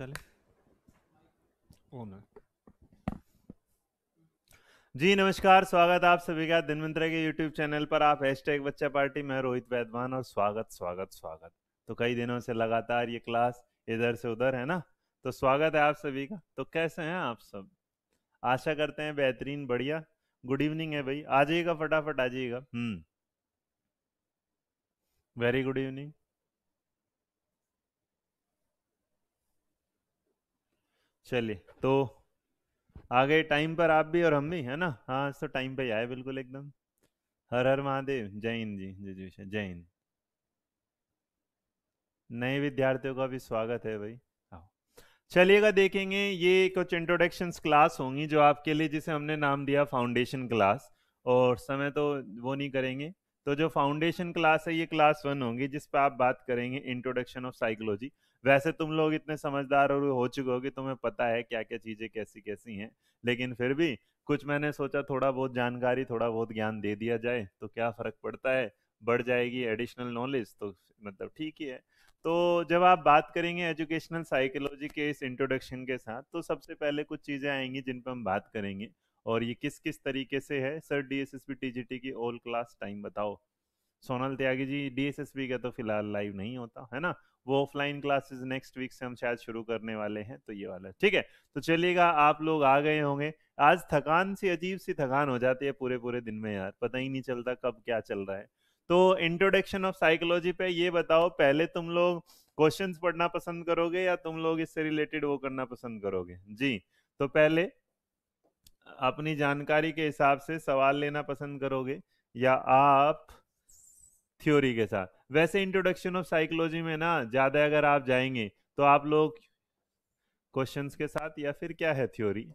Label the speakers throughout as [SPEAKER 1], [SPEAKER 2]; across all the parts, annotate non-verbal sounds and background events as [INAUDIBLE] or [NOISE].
[SPEAKER 1] चले। जी, नमस्कार, स्वागत आप सभी का दिनमंत्र के यूट्यूब चैनल पर। आप हैशटैग बच्चा पार्टी, में रोहित वैदवान और स्वागत स्वागत स्वागत। तो कई दिनों से लगातार ये क्लास इधर से उधर है ना? तो स्वागत है आप सभी का। तो कैसे हैं आप सब? आशा करते हैं बेहतरीन, बढ़िया। गुड इवनिंग है भाई। आ जाइएगा फटाफट, आ जाइएगा। हम्म। वेरी गुड इवनिंग चलिए तो आ गए टाइम पर आप भी और हम भी, है ना? हाँ तो टाइम पे आए बिल्कुल एकदम। हर हर महादेव, जय हिंद जी जी जी जय हिंद। नए विद्यार्थियों का भी स्वागत है भाई। चलिएगा, देखेंगे, ये कुछ इंट्रोडक्शन क्लास होंगी जो आपके लिए, जिसे हमने नाम दिया फाउंडेशन क्लास और समय तो वो नहीं करेंगे। तो जो फाउंडेशन क्लास है, ये क्लास वन होगी, जिस पर आप बात करेंगे इंट्रोडक्शन ऑफ़ साइकोलॉजी वैसे तुम लोग इतने समझदार और हो चुके हो कि तुम्हें पता है क्या क्या चीज़ें कैसी कैसी हैं। लेकिन फिर भी कुछ मैंने सोचा, थोड़ा बहुत जानकारी, थोड़ा बहुत ज्ञान दे दिया जाए तो क्या फ़र्क पड़ता है? बढ़ जाएगी एडिशनल नॉलेज तो मतलब ठीक ही है। तो जब आप बात करेंगे एजुकेशनल साइकोलॉजी के इस इंट्रोडक्शन के साथ तो सबसे पहले कुछ चीज़ें आएँगी जिन पर हम बात करेंगे। और ये किस किस तरीके से है? Sir D S S P T G T की ऑल क्लास टाइम बताओ। Sonal Tyagi ji D S S का तो फ़िलहाल लाइव नहीं होता, है ना? वो ऑफलाइन क्लासेस नेक्स्ट वीक से हम शायद शुरू करने वाले हैं तो ये वाला, ठीक है? तो चलिएगा, आप लोग आ गए होंगे। आज थकान सी, अजीब सी थकान हो जाती है पूरे पूरे दिन में यार, पता ही नहीं चलता कब क्या चल रहा है। तो इंट्रोडक्शन ऑफ़ साइकोलॉजी पे ये बताओ, पहले तुम लोग क्वेश्चंस पढ़ना पसंद करोगे या तुम लोग इससे रिलेटेड वो करना पसंद करोगे? जी तो पहले अपनी जानकारी के हिसाब से सवाल लेना पसंद करोगे या आप थ्योरी के साथ? वैसे इंट्रोडक्शन ऑफ़ साइकोलॉजी में ना, ज़्यादा अगर आप जाएँगे तो आप लोग क्वेश्चंस के साथ या फिर क्या है थ्योरी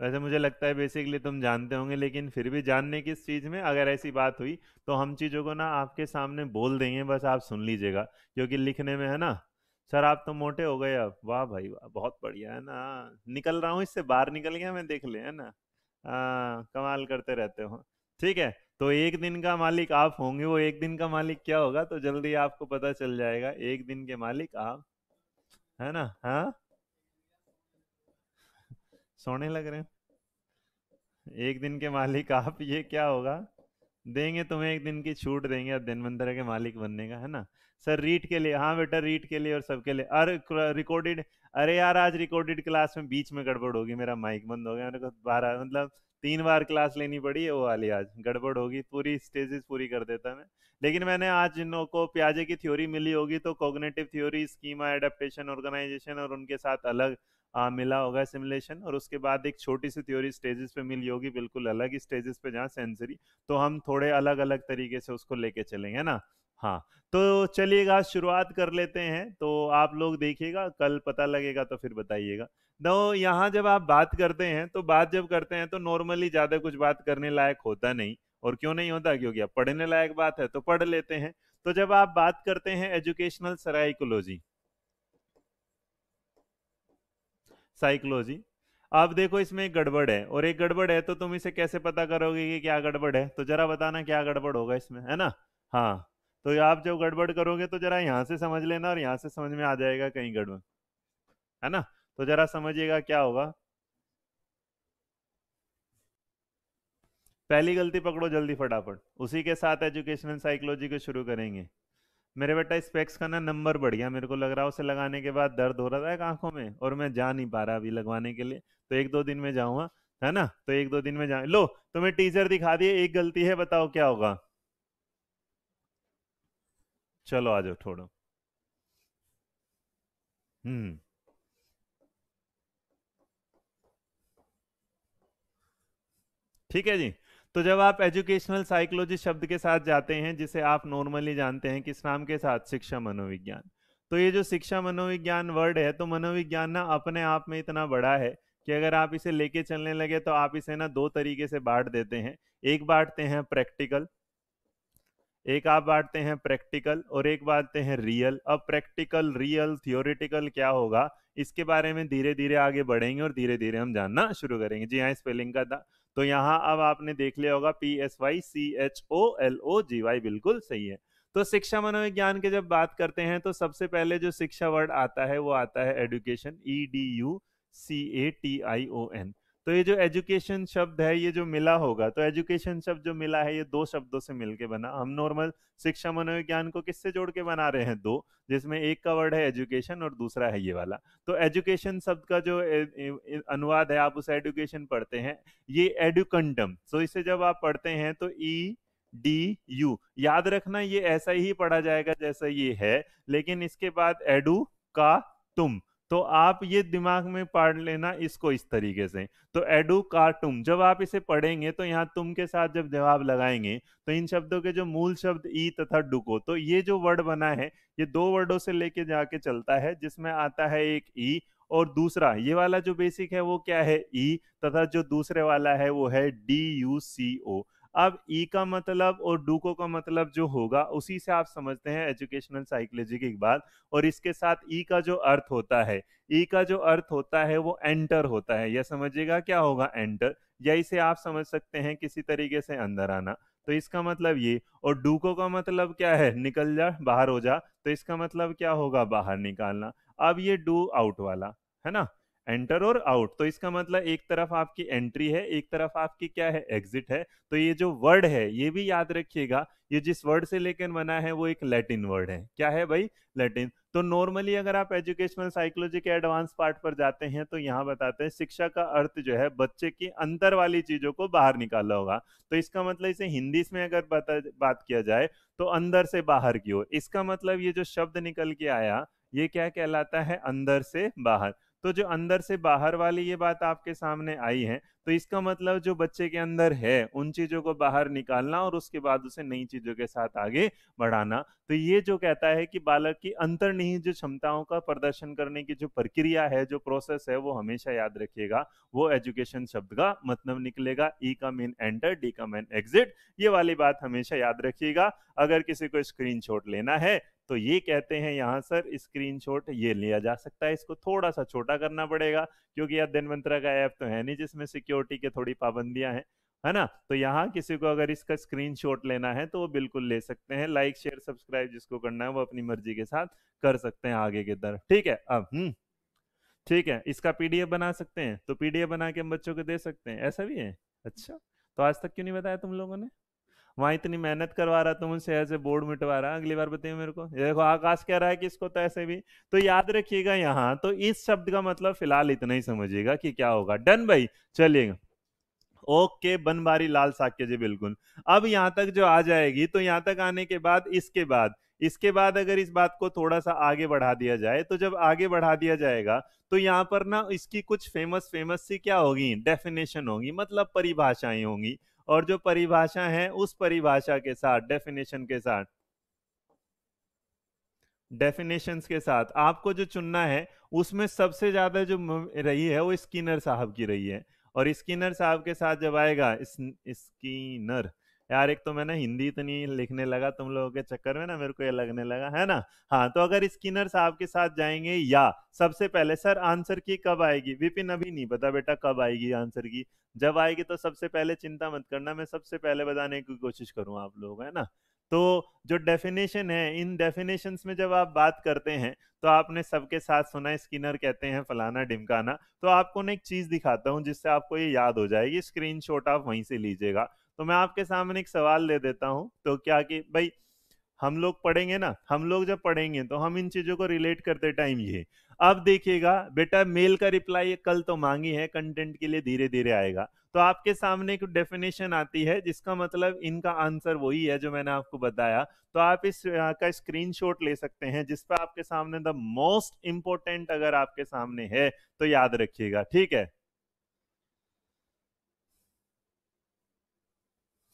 [SPEAKER 1] वैसे मुझे लगता है बेसिकली तुम जानते होंगे, लेकिन फिर भी जानने किस चीज़ में अगर ऐसी बात हुई तो हम चीज़ों को ना आपके सामने बोल देंगे, बस आप सुन लीजिएगा, क्योंकि लिखने में है ना सर आप तो मोटे हो गए अब। वाह भाई वाह बहुत बढ़िया है ना। निकल रहा हूँ इससे बाहर निकल गया मैं देख ले है ना। आ, कमाल करते रहते हो। ठीक है तो एक दिन का मालिक आप होंगे वो एक दिन का मालिक क्या होगा? तो जल्दी आपको पता चल जाएगा एक दिन के मालिक आप है ना? हाँ? सोने लग रहे हैं। एक दिन के मालिक आप ये क्या होगा? देंगे तुम्हें एक दिन की छूट देंगे अब दिन के मालिक बनने का है ना? सर रीट के लिए हाँ बेटा रीट के लिए और सबके लिए। अरे रिकॉर्डेड अरे यार आज रिकॉर्डेड क्लास में बीच में गड़बड़ होगी मेरा माइक बंद हो गया मेरे को बारह मतलब तीन बार क्लास लेनी पड़ी है वो वाली आज गड़बड़ होगी पूरी स्टेजेस पूरी कर देता मैं। लेकिन मैंने आज जिन को प्याजे की थ्योरी मिली होगी तो cognitive theory schema adaptation organisation और उनके साथ अलग आ, मिला होगा सिमुलेशन और उसके बाद एक छोटी सी थ्योरी स्टेजेस पे मिली होगी बिल्कुल अलग ही स्टेजेस पे जहाँ सेंसरी तो हम थोड़े अलग अलग तरीके से उसको लेके चलेंगे ना? हाँ तो चलिएगा, शुरुआत कर लेते हैं। तो आप लोग देखिएगा, कल पता लगेगा तो फिर बताइएगा। तो यहाँ जब आप बात करते हैं तो बात जब करते हैं तो नॉर्मली ज़्यादा कुछ बात करने लायक होता नहीं। और क्यों नहीं होता? क्योंकि अब पढ़ने लायक बात है तो पढ़ लेते हैं। तो जब आप बात करते हैं, एजुकेशनल साइकोलॉजी। साइकोलॉजी। आप देखो, इसमें एक गड़बड़ है। और एक गड़बड़ है तो तुम इसे कैसे पता करोगे कि क्या गड़बड़ है? तो जरा बताना क्या गड़बड़ होगा इसमें, है ना? हाँ। तो आप जब गड़बड़ करोगे तो जरा यहाँ से समझ लेना और यहाँ से समझ में आ जाएगा कहीं गड़बड़, है ना? तो जरा समझिएगा क्या होगा। पहली गलती पकड़ो जल्दी फटाफट। उसी के साथ एजुकेशनल साइकोलॉजी को शुरू करेंगे। मेरे बेटा, स्पेक्स का ना नंबर बढ़ गया मेरे को लग रहा है, उसे लगाने के बाद दर्द हो रहा था आँखों में और मैं जा नहीं पा रहा अभी लगवाने के लिए। तो एक दो दिन में जाऊँगा, है ना? तो एक दो दिन में जाए लो, तुम्हें टीचर दिखा दिए, एक गलती है, बताओ क्या होगा? चलो आ जाओ थोड़ा हम्म। ठीक है जी। तो जब आप एजुकेशनल साइकोलॉजी शब्द के साथ जाते हैं, जिसे आप नॉर्मली जानते हैं, किस नाम के साथ? शिक्षा मनोविज्ञान। तो ये जो शिक्षा मनोविज्ञान वर्ड है तो मनोविज्ञान ना अपने आप में इतना बड़ा है कि अगर आप इसे लेके चलने लगे तो आप इसे ना दो तरीके से बांट देते हैं। एक बांटते हैं प्रैक्टिकल एक आप बांटते हैं प्रैक्टिकल और एक बांटते हैं रियल। अब प्रैक्टिकल, रियल, थियोरिटिकल क्या होगा? इसके बारे में धीरे धीरे आगे बढ़ेंगे और धीरे धीरे हम जानना शुरू करेंगे। जी हाँ स्पेलिंग का था तो यहाँ अब आपने देख लिया होगा P S Y C H O L O G Y बिल्कुल सही है। तो शिक्षा मनोविज्ञान के जब बात करते हैं तो सबसे पहले जो शिक्षा वर्ड आता है, वो आता है education E D U C A T I O N तो ये जो एजुकेशन शब्द है, ये जो मिला होगा तो एजुकेशन शब्द जो मिला है, ये दो शब्दों से मिलके बना। हम नॉर्मल शिक्षा मनोविज्ञान को किससे जोड़ के बना रहे हैं? दो, जिसमें एक का वर्ड है एजुकेशन और दूसरा है ये वाला। तो एजुकेशन शब्द का जो अनुवाद है, आप उसे एडुकेशन पढ़ते हैं, ये एडुकंटम तो इसे जब आप पढ़ते हैं तो ई, डी, यू, याद रखना ये ऐसा ही पढ़ा जाएगा जैसा ये है, लेकिन इसके बाद एडू का तुम। तो आप ये दिमाग में पढ़ लेना इसको इस तरीके से। तो एडू कार्टुम जब आप इसे पढ़ेंगे तो यहाँ तुम के साथ जब जवाब लगाएँगे तो इन शब्दों के जो मूल शब्द ई तथा डुको तो ये जो वर्ड बना है, ये दो वर्डों से लेके जाके चलता है, जिसमें आता है एक ई और दूसरा, ये वाला जो बेसिक है वो क्या है? ई तथा जो दूसरे वाला है वो है डी यू सी ओ अब ई का मतलब और डूको का मतलब जो होगा, उसी से आप समझते हैं एजुकेशनल साइकोलॉजी की बात। और इसके साथ ई का जो अर्थ होता है ई का जो अर्थ होता है वो एंटर होता है। यह समझिएगा क्या होगा एंटर या इसे आप समझ सकते हैं किसी तरीके से अंदर आना। तो इसका मतलब ये, और डूको का मतलब क्या है? निकल जा, बाहर हो जा। तो इसका मतलब क्या होगा? बाहर निकालना। अब ये डू आउट वाला, है ना? एंटर और आउट। तो इसका मतलब एक तरफ़ आपकी एंट्री है एक तरफ़ आपकी क्या है एग्जिट है। तो ये जो वर्ड है ये भी याद रखिएगा ये जिस वर्ड से लेकर बना है वो एक लैटिन वर्ड है। क्या है भाई? लैटिन। तो नॉर्मली अगर आप एजुकेशनल साइकोलॉजी के एडवांस पार्ट पर जाते हैं तो यहाँ बताते हैं शिक्षा का अर्थ जो है बच्चे की अंतर वाली चीज़ों को बाहर निकाला होगा। तो इसका मतलब इसे हिंदी में अगर बता, बात किया जाए तो अंदर से बाहर की ओर। इसका मतलब ये जो शब्द निकल के आया ये क्या कहलाता है? अंदर से बाहर। तो जो अंदर से बाहर वाली ये बात आपके सामने आई है तो इसका मतलब जो बच्चे के अंदर है, उन चीज़ों को बाहर निकालना और उसके बाद उसे नई चीज़ों के साथ आगे बढ़ाना तो ये जो कहता है कि बालक की अंतर्निहित जो क्षमताओं का प्रदर्शन करने की जो प्रक्रिया है, जो प्रोसेस है, वो हमेशा याद रखिएगा। वो एजुकेशन शब्द का मतलब निकलेगा ई का मीन एंटर डी का मीन एग्जिट ये वाली बात हमेशा याद रखिएगा। अगर किसी को स्क्रीन लेना है तो ये कहते हैं यहाँ, सर, स्क्रीनशॉट ये लिया जा सकता है, इसको थोड़ा सा छोटा करना पड़ेगा, क्योंकि यह दिनवंतरा का ऐप तो है नहीं जिसमें सिक्योरिटी के थोड़ी पाबंदियाँ हैं। है ना? तो यहाँ किसी को अगर इसका स्क्रीनशॉट लेना है तो वो बिल्कुल ले सकते हैं। लाइक शेयर सब्सक्राइब जिसको करना है, वो अपनी मर्ज़ी के साथ कर सकते हैं आगे की तरफ़। ठीक है? अब हम्म। ठीक है, इसका पीडीएफ बना सकते हैं। तो पीडीएफ बना के हम बच्चों को दे सकते हैं। ऐसा भी है? अच्छा। तो आज तक क्यों नहीं बताया तुम लोगों ने? वहाँ इतनी मेहनत करवा रहा तुम उनसे ऐसे बोर्ड मिटवा रहा, अगली बार बताइए मेरे को। देखो, आकाश कह रहा है कि इसको तो ऐसे भी तो याद रखिएगा यहाँ तो इस शब्द का मतलब फ़िलहाल इतना ही समझिएगा कि क्या होगा। डन भाई चलिएगा ओके, बनबारी लाल साक्य जी, बिल्कुल। अब यहाँ तक जो आ जाएगी तो यहाँ तक आने के बाद, इसके बाद इसके बाद अगर इस बात को थोड़ा सा आगे बढ़ा दिया जाए तो जब आगे बढ़ा दिया जाएगा तो यहाँ पर ना इसकी कुछ फ़ेमस फ़ेमस सी क्या होगी? डेफिनेशन होगी मतलब परिभाषाएँ होंगी। और जो परिभाषा है, उस परिभाषा के साथ डेफिनेशन के साथ। डेफिनेशन के साथ। आपको जो चुनना है, उसमें सबसे ज़्यादा जो रही है, वो स्किनर साहब की रही है। और स्किनर साहब के साथ जब आएगा स्किनर यार एक तो मैंने हिंदी इतनी लिखने लगा तुम लोगों के चक्कर में ना, मेरे को ये लगने लगा, है ना? हाँ तो अगर स्किनर साहब के साथ जाएँगे या सबसे पहले सर आंसर की कब आएगी? विपिन अभी नहीं पता बेटा कब आएगी आंसर की। जब आएगी तो सबसे पहले चिंता मत करना, मैं सबसे पहले बताने की कोशिश करूँ आप लोग है ना? तो जो डेफिनेशन है, इन डेफिनेशन में जब आप बात करते हैं तो आपने सबके साथ सुना स्किनर कहते हैं फलाना डिमकाना तो आपको ना एक चीज़ दिखाता हूँ जिससे आपको ये याद हो जाएगी, स्क्रीनशॉट आप वहीं से लीजिएगा। तो मैं आपके सामने एक सवाल ले देता हूँ। तो क्या कि भाई, हम लोग पढ़ेंगे ना, हम लोग जब पढ़ेंगे तो हम इन चीज़ों को रिलेट करते टाइम ये। अब देखिएगा, बेटा मेल का रिप्लाई कल तो मांगी है, कंटेंट के लिए धीरे धीरे आएगा। तो आपके सामने एक डेफिनेशन आती है, जिसका मतलब इनका आंसर वही है जो मैंने आपको बताया। तो आप इस का स्क्रीनशॉट ले सकते हैं, जिस पर आपके सामने द मोस्ट इंपोर्टेंट अगर आपके सामने है तो याद रखिएगा, ठीक है?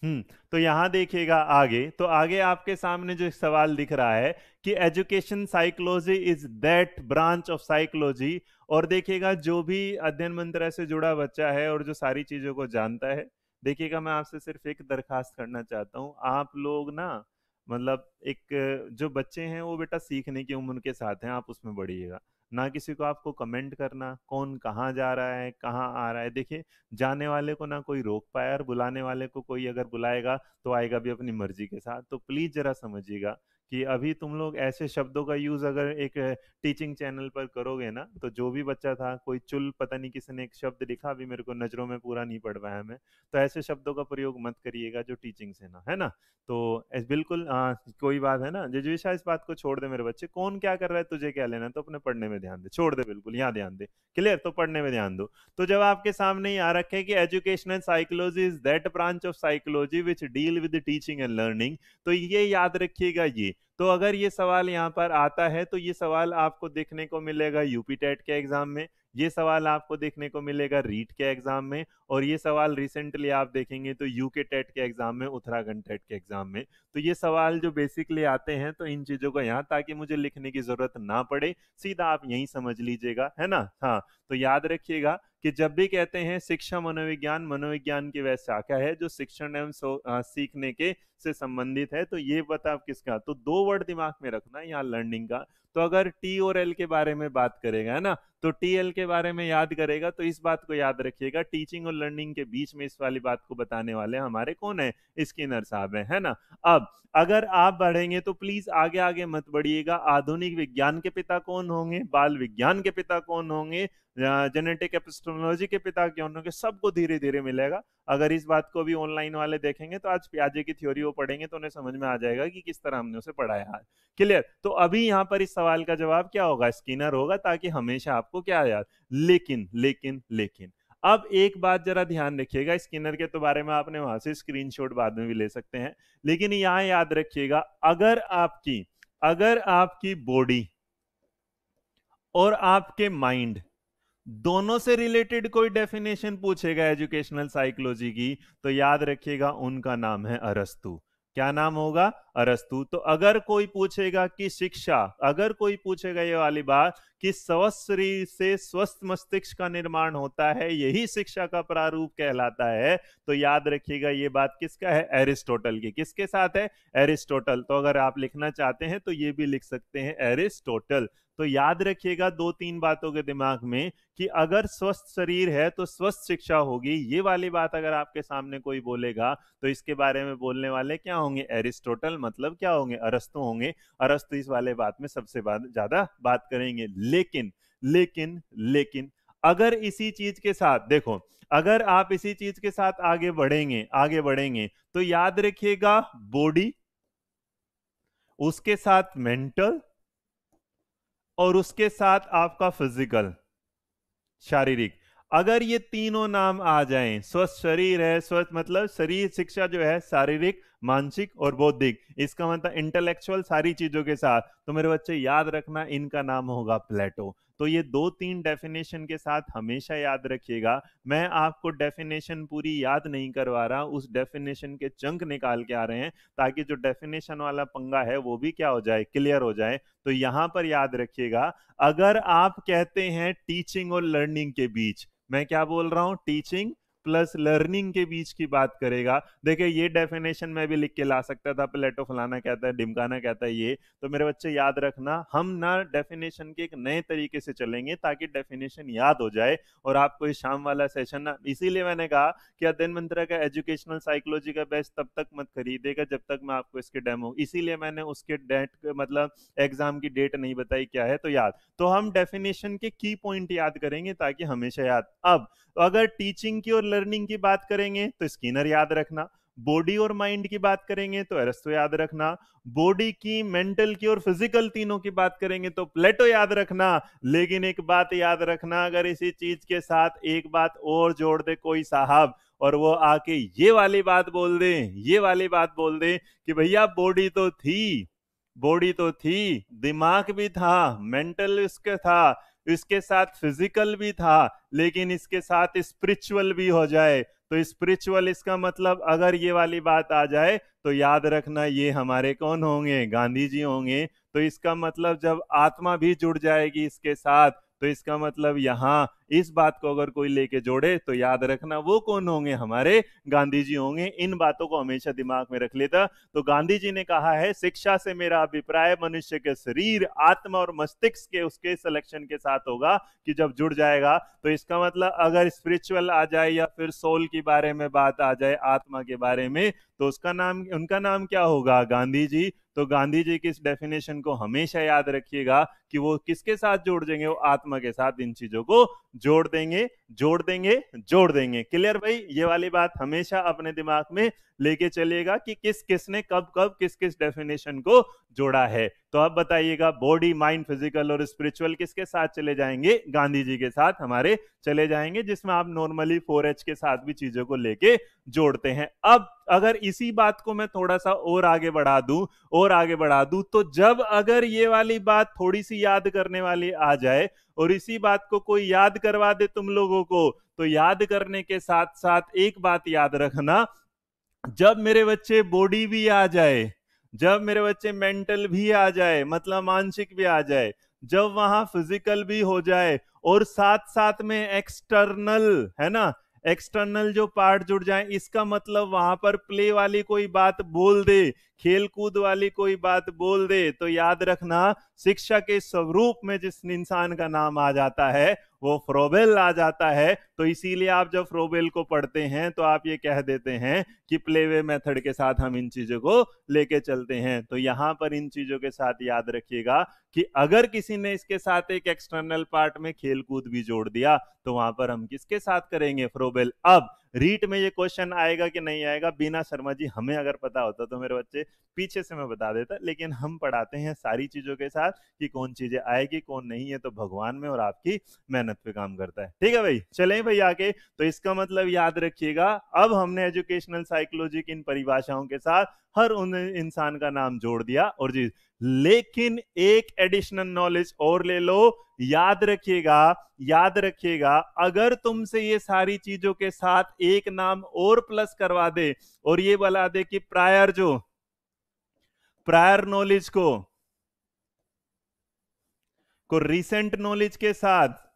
[SPEAKER 1] हम्म तो यहाँ देखिएगा आगे तो आगे आपके सामने जो सवाल दिख रहा है कि education psychology is that branch of psychology, और देखिएगा जो भी अध्ययन मंत्र से जुड़ा बच्चा है और जो सारी चीज़ों को जानता है, देखिएगा मैं आपसे सिर्फ़ एक दरखास्त करना चाहता हूँ, आप लोग ना मतलब एक जो बच्चे हैं वो बेटा सीखने की उम्र के साथ हैं, आप उसमें बढ़िएगा। ना किसी को आपको कमेंट करना, कौन कहाँ जा रहा है, कहाँ आ रहा है। देखिए, जाने वाले को ना कोई रोक पाया और बुलाने वाले को कोई अगर बुलाएगा तो आएगा भी अपनी मर्ज़ी के साथ। तो प्लीज़ जरा समझिएगा कि अभी तुम लोग ऐसे शब्दों का यूज़ अगर एक टीचिंग चैनल पर करोगे ना तो जो भी बच्चा था कोई चुल पता नहीं किसी ने एक शब्द लिखा अभी मेरे को नज़रों में पूरा नहीं पढ़ पाया मैं तो ऐसे शब्दों का प्रयोग मत करिएगा जो टीचिंग से ना है ना? तो बिल्कुल आ, कोई बात है ना? जिजविशा इस बात को छोड़ दे मेरे बच्चे। कौन क्या कर रहा है तुझे क्या लेना तो अपने पढ़ने में ध्यान दे। छोड़ दे बिल्कुल यहाँ ध्यान दे। क्लियर? तो पढ़ने में ध्यान दो। तो जब आपके सामने ही आ रखे कि educational psychology is that branch of psychology which deal with teaching and learning तो ये याद रखिएगा ये तो अगर ये सवाल यहाँ पर आता है तो ये सवाल आपको देखने को मिलेगा यूपी टेट के एग्ज़ाम में, ये सवाल आपको देखने को मिलेगा रीट के एग्ज़ाम में और ये सवाल रिसेंटली आप देखेंगे तो यूके टेट के एग्ज़ाम में, उत्तराखंड टेट के एग्ज़ाम में। तो ये सवाल जो बेसिकली आते हैं तो इन चीज़ों को यहाँ ताकि मुझे लिखने की ज़रूरत ना पड़े, सीधा आप यही समझ लीजिएगा, है ना? हाँ तो याद रखिएगा कि जब भी कहते हैं शिक्षा मनोविज्ञान मनोविज्ञान की वह शाखा है जो शिक्षण एवं सीखने के से संबंधित है तो ये बता किसका तो दो वर्ड दिमाग में रखना यहाँ लर्निंग का। तो अगर टी और एल के बारे में बात करेगा, है ना? तो टी एल के बारे में याद करेगा तो इस बात को याद रखिएगा टीचिंग और लर्निंग के बीच में इस वाली बात को बताने वाले हमारे कौन है? स्किनर साहब है, है ना? अब अगर आप बढ़ेंगे तो प्लीज़ आगे आगे मत बढ़िएगा। आधुनिक विज्ञान के पिता कौन होंगे? बाल विज्ञान के पिता कौन होंगे? जेनेटिक एपिस्टोमोलॉजी के पिता कौन होंगे? सबको धीरे धीरे मिलेगा। अगर इस बात को भी ऑनलाइन वाले देखेंगे तो आज प्याजे की थ्योरी वो पढ़ेंगे तो उन्हें समझ में आ जाएगा कि किस तरह हमने उसे पढ़ाया है क्लियर तो अभी यहाँ पर इस सवाल का जवाब क्या होगा? स्किनर होगा ताकि हमेशा आपको क्या याद? लेकिन लेकिन लेकिन। अब एक बात जरा ध्यान रखिएगा, स्किनर के तो बारे में आपने वहाँ से स्क्रीनशॉट बाद में भी ले सकते हैं, लेकिन यहाँ याद रखिएगा, अगर आपकी अगर आपकी बॉडी और आपके माइंड दोनों से रिलेटेड कोई डेफिनेशन पूछेगा एजुकेशनल साइकोलॉजी की तो याद रखिएगा, उनका नाम है अरस्तु। क्या नाम होगा? अरस्तु। तो अगर कोई पूछेगा कि शिक्षा, अगर कोई पूछेगा ये वाली बात कि स्वस्थ शरीर से स्वस्थ मस्तिष्क का निर्माण होता है, यही शिक्षा का प्रारूप कहलाता है तो याद रखिएगा ये बात किसका है? एरिस्टोटल की। किसके साथ है? एरिस्टोटल। तो अगर आप लिखना चाहते हैं तो ये भी लिख सकते हैं, एरिस्टोटल। तो याद रखिएगा दो तीन बातों के दिमाग में कि अगर स्वस्थ शरीर है तो स्वस्थ शिक्षा होगी। ये वाली बात अगर आपके सामने कोई बोलेगा तो इसके बारे में बोलने वाले क्या होंगे? एरिस्टोटल मतलब क्या होंगे? अरस्तु होंगे। अरस्तु इस वाले बात में सबसे ज़्यादा बात करेंगे। लेकिन लेकिन लेकिन अगर इसी चीज़ के साथ, देखो, अगर आप इसी चीज़ के साथ आगे बढ़ेंगे आगे बढ़ेंगे तो याद रखिएगा बॉडी, उसके साथ मेंटल और उसके साथ आपका फ़िज़िकल, शारीरिक। अगर ये तीनों नाम आ जाएँ, स्वस्थ शरीर है, स्वस्थ मतलब शरीर शिक्षा जो है, शारीरिक, मानसिक और बौद्धिक, इसका मतलब इंटेलेक्चुअल सारी चीज़ों के साथ। तो मेरे बच्चे, याद रखना, इनका नाम होगा प्लेटो तो ये दो तीन डेफिनेशन के साथ हमेशा याद रखिएगा। मैं आपको डेफिनेशन पूरी याद नहीं करवा रहा, उस डेफिनेशन के चंक निकाल के आ रहे हैं, ताकि जो डेफिनेशन वाला पंगा है, वो भी क्या हो जाए क्लियर हो जाए। तो यहाँ पर याद रखिएगा, अगर आप कहते हैं टीचिंग और लर्निंग के बीच, मैं क्या बोल रहा हूँ? टीचिंग प्लस लर्निंग के बीच की बात करेगा। देखिए, ये डेफिनेशन में भी लिख के ला सकता था प्लेटो फलाना कहता है डिमकाना कहता है ये। तो मेरे बच्चे याद रखना, हम ना डेफिनेशन के एक नए तरीके से चलेंगे ताकि डेफिनेशन याद हो जाए और आपको इस शाम वाला सेशन ना, इसीलिए मैंने कहा कि अध्ययन मंत्रा का एजुकेशनल साइकोलॉजी का बेस्ट तब तक मत खरीदेगा जब तक मैं आपको इसके डेमो इसीलिए मैंने उसके डेट मतलब एग्ज़ाम की डेट नहीं बताई क्या है तो याद। तो हम डेफिनेशन के की पॉइंट याद करेंगे ताकि हमेशा याद। अब, अगर टीचिंग की और लर्निंग की बात करेंगे तो स्किनर याद रखना, बॉडी और माइंड की बात करेंगे तो एरस्तो याद रखना, बॉडी की, मेंटल की और फ़िज़िकल तीनों की बात करेंगे तो प्लेटो याद रखना। लेकिन एक बात याद रखना, अगर इसी चीज़ के साथ एक बात और जोड़ दे कोई साहब, और वो आके ये वाली बात बोल दे, ये वाली बात बोल दे कि भैया बॉडी तो थी, बॉडी तो थी, दिमाग भी था, मेंटल इसके था इसके साथ फ़िज़िकल भी था, लेकिन इसके साथ स्पिरिचुअल भी हो जाए। तो स्पिरिचुअल इसका मतलब अगर ये वाली बात आ जाए तो याद रखना ये हमारे कौन होंगे? गांधी जी होंगे। तो इसका मतलब जब आत्मा भी जुड़ जाएगी इसके साथ तो इसका मतलब यहाँ इस बात को अगर कोई लेके जोड़े तो याद रखना वो कौन होंगे? हमारे गांधी जी होंगे। इन बातों को हमेशा दिमाग में रख लेता। तो गांधी जी ने कहा है, शिक्षा से मेरा अभिप्राय मनुष्य के शरीर, आत्मा और मस्तिष्क के उसके सिलेक्शन के साथ होगा कि जब जुड़ जाएगा। तो इसका मतलब अगर स्पिरिचुअल आ जाए या फिर सोल के बारे में बात आ जाए, आत्मा के बारे में तो उसका नाम, उनका नाम क्या होगा? गांधी जी तो गांधी जी की इस डेफिनेशन को हमेशा याद रखिएगा कि वो किसके साथ जोड़ देंगे? वो आत्मा के साथ इन चीज़ों को जोड़ देंगे जोड़ देंगे जोड़ देंगे। क्लियर भाई? ये वाली बात हमेशा अपने दिमाग में लेके चलिएगा कि किस किसने कब कब किस किस डेफिनेशन को जोड़ा है। तो अब बताइएगा बॉडी माइंड फ़िज़िकल और स्पिरिचुअल किसके साथ चले जाएँगे? गांधी जी के साथ हमारे चले जाएँगे, जिसमें आप नॉर्मली फोर एच के साथ भी चीज़ों को लेके जोड़ते हैं। अब अगर इसी बात को मैं थोड़ा सा और आगे बढ़ा दूँ, और आगे बढ़ा दूँ तो जब अगर ये वाली बात थोड़ी सी याद करने वाली आ जाए, और इसी बात को कोई याद करवा दे तुम लोगों को तो याद करने के साथ साथ एक बात याद रखना जब मेरे बच्चे बॉडी भी आ जाए, जब मेरे बच्चे मेंटल भी आ जाए मतलब मानसिक भी आ जाए, जब वहाँ फ़िज़िकल भी हो जाए और साथ साथ में एक्सटर्नल है ना? एक्सटर्नल जो पार्ट जुड़ जाए, इसका मतलब वहाँ पर प्ले वाली कोई बात बोल दे खेल कूद वाली कोई बात बोल दे तो याद रखना, शिक्षा के स्वरूप में जिस इंसान का नाम आ जाता है वो फ्रोबेल आ जाता है तो इसीलिए आप जब फ्रोबेल को पढ़ते हैं तो आप ये कह देते हैं कि प्ले वे मेथड के साथ हम इन चीज़ों को लेके चलते हैं। तो यहाँ पर इन चीज़ों के साथ याद रखिएगा कि अगर किसी ने इसके साथ एक एक्सटर्नल पार्ट में खेलकूद भी जोड़ दिया तो वहाँ पर हम किसके साथ करेंगे? फ्रोबेल। अब रीट में ये क्वेश्चन आएगा कि नहीं आएगा, बिना शर्मा जी, हमें अगर पता होता तो मेरे बच्चे पीछे से मैं बता देता, लेकिन हम पढ़ाते हैं सारी चीज़ों के साथ कि कौन चीज़ें आएगी, कौन नहीं है तो भगवान में और आपकी मेहनत पे काम करता है। ठीक है भाई? चले भाई आके तो इसका मतलब याद रखिएगा, अब हमने एजुकेशनल साइकोलॉजी की इन परिभाषाओं के साथ हर उन इंसान का नाम जोड़ दिया और जी, लेकिन एक एडिशनल नॉलेज और ले लो, याद रखिएगा याद रखिएगा, अगर तुमसे ये सारी चीज़ों के साथ एक नाम और प्लस करवा दे और ये बता दे कि प्रायर जो प्रायर नॉलेज को को रिसेंट नॉलेज के साथ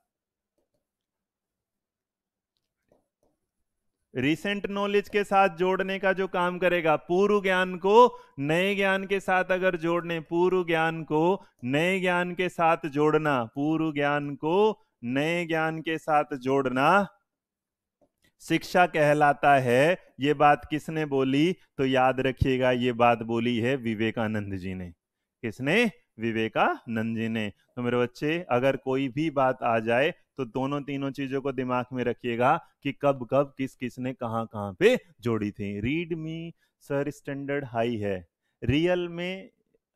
[SPEAKER 1] रिसेंट नॉलेज के साथ जोड़ने का जो काम करेगा, पूर्व ज्ञान को नए ज्ञान के साथ अगर जोड़ने, पूर्व ज्ञान को नए ज्ञान के साथ जोड़ना, पूर्व ज्ञान को नए ज्ञान के साथ जोड़ना, शिक्षा कहलाता है। ये बात किसने बोली? तो याद रखिएगा, ये बात बोली है विवेकानंद जी ने। किसने? विवेकानंद जी ने। तो मेरे बच्चे, अगर कोई भी बात आ जाए तो दोनों तीनों चीज़ों को दिमाग में रखिएगा कि कब कब, किस किस ने कहाँ कहाँ पे जोड़ी थी। रीड मी सर स्टैंडर्ड हाई है। रियल में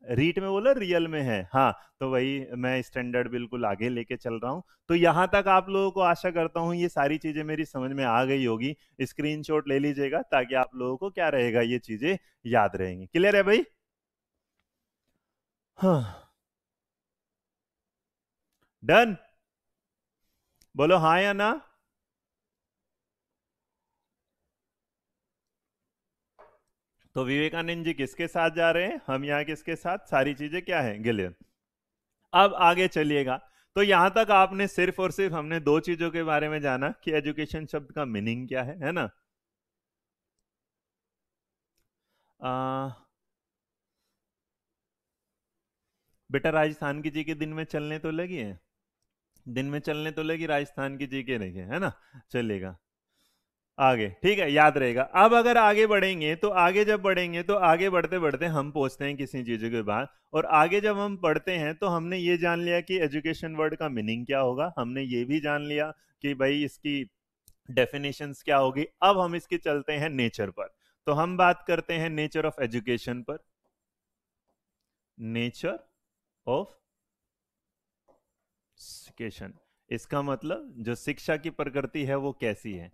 [SPEAKER 1] रीट में बोला रियल में है। हाँ तो वही मैं स्टैंडर्ड बिल्कुल आगे लेके चल रहा हूँ। तो यहाँ तक आप लोगों को आशा करता हूँ, ये सारी चीज़ें मेरी समझ में आ गई होगी। स्क्रीनशॉट ले लीजिएगा, ताकि आप लोगों को क्या रहेगा, ये चीज़ें याद रहेंगी। क्लियर है भाई? डन बोलो हाँ या ना? तो विवेकानंद जी किसके साथ जा रहे हैं? हम यहाँ किसके साथ? सारी चीज़ें क्या है? गिलियन। अब आगे चलिएगा। तो यहाँ तक आपने सिर्फ़ और सिर्फ़ हमने दो चीज़ों के बारे में जाना कि एजुकेशन शब्द का मीनिंग क्या है है ना? आ, बेटा राजस्थान की जी के दिन में चलने तो लगी है। दिन में चलने तो लगी, राजस्थान की जी के नहीं है ना? चलेगा। आगे, ठीक है, याद रहेगा। अब अगर आगे बढ़ेंगे तो आगे जब बढ़ेंगे तो आगे बढ़ते बढ़ते हम पहुँचते हैं किसी चीज़ के बाद और आगे जब हम पढ़ते हैं तो हमने ये जान लिया कि एजुकेशन वर्ड का मीनिंग क्या होगा। हमने ये भी जान लिया कि भाई इसकी डेफिनेशन क्या होगी। अब हम इसके चलते हैं नेचर पर। तो हम बात करते हैं नेचर ऑफ़ एजुकेशन पर। नेचर ऑफ़ एजुकेशन इसका मतलब जो शिक्षा की प्रकृति है वो कैसी है?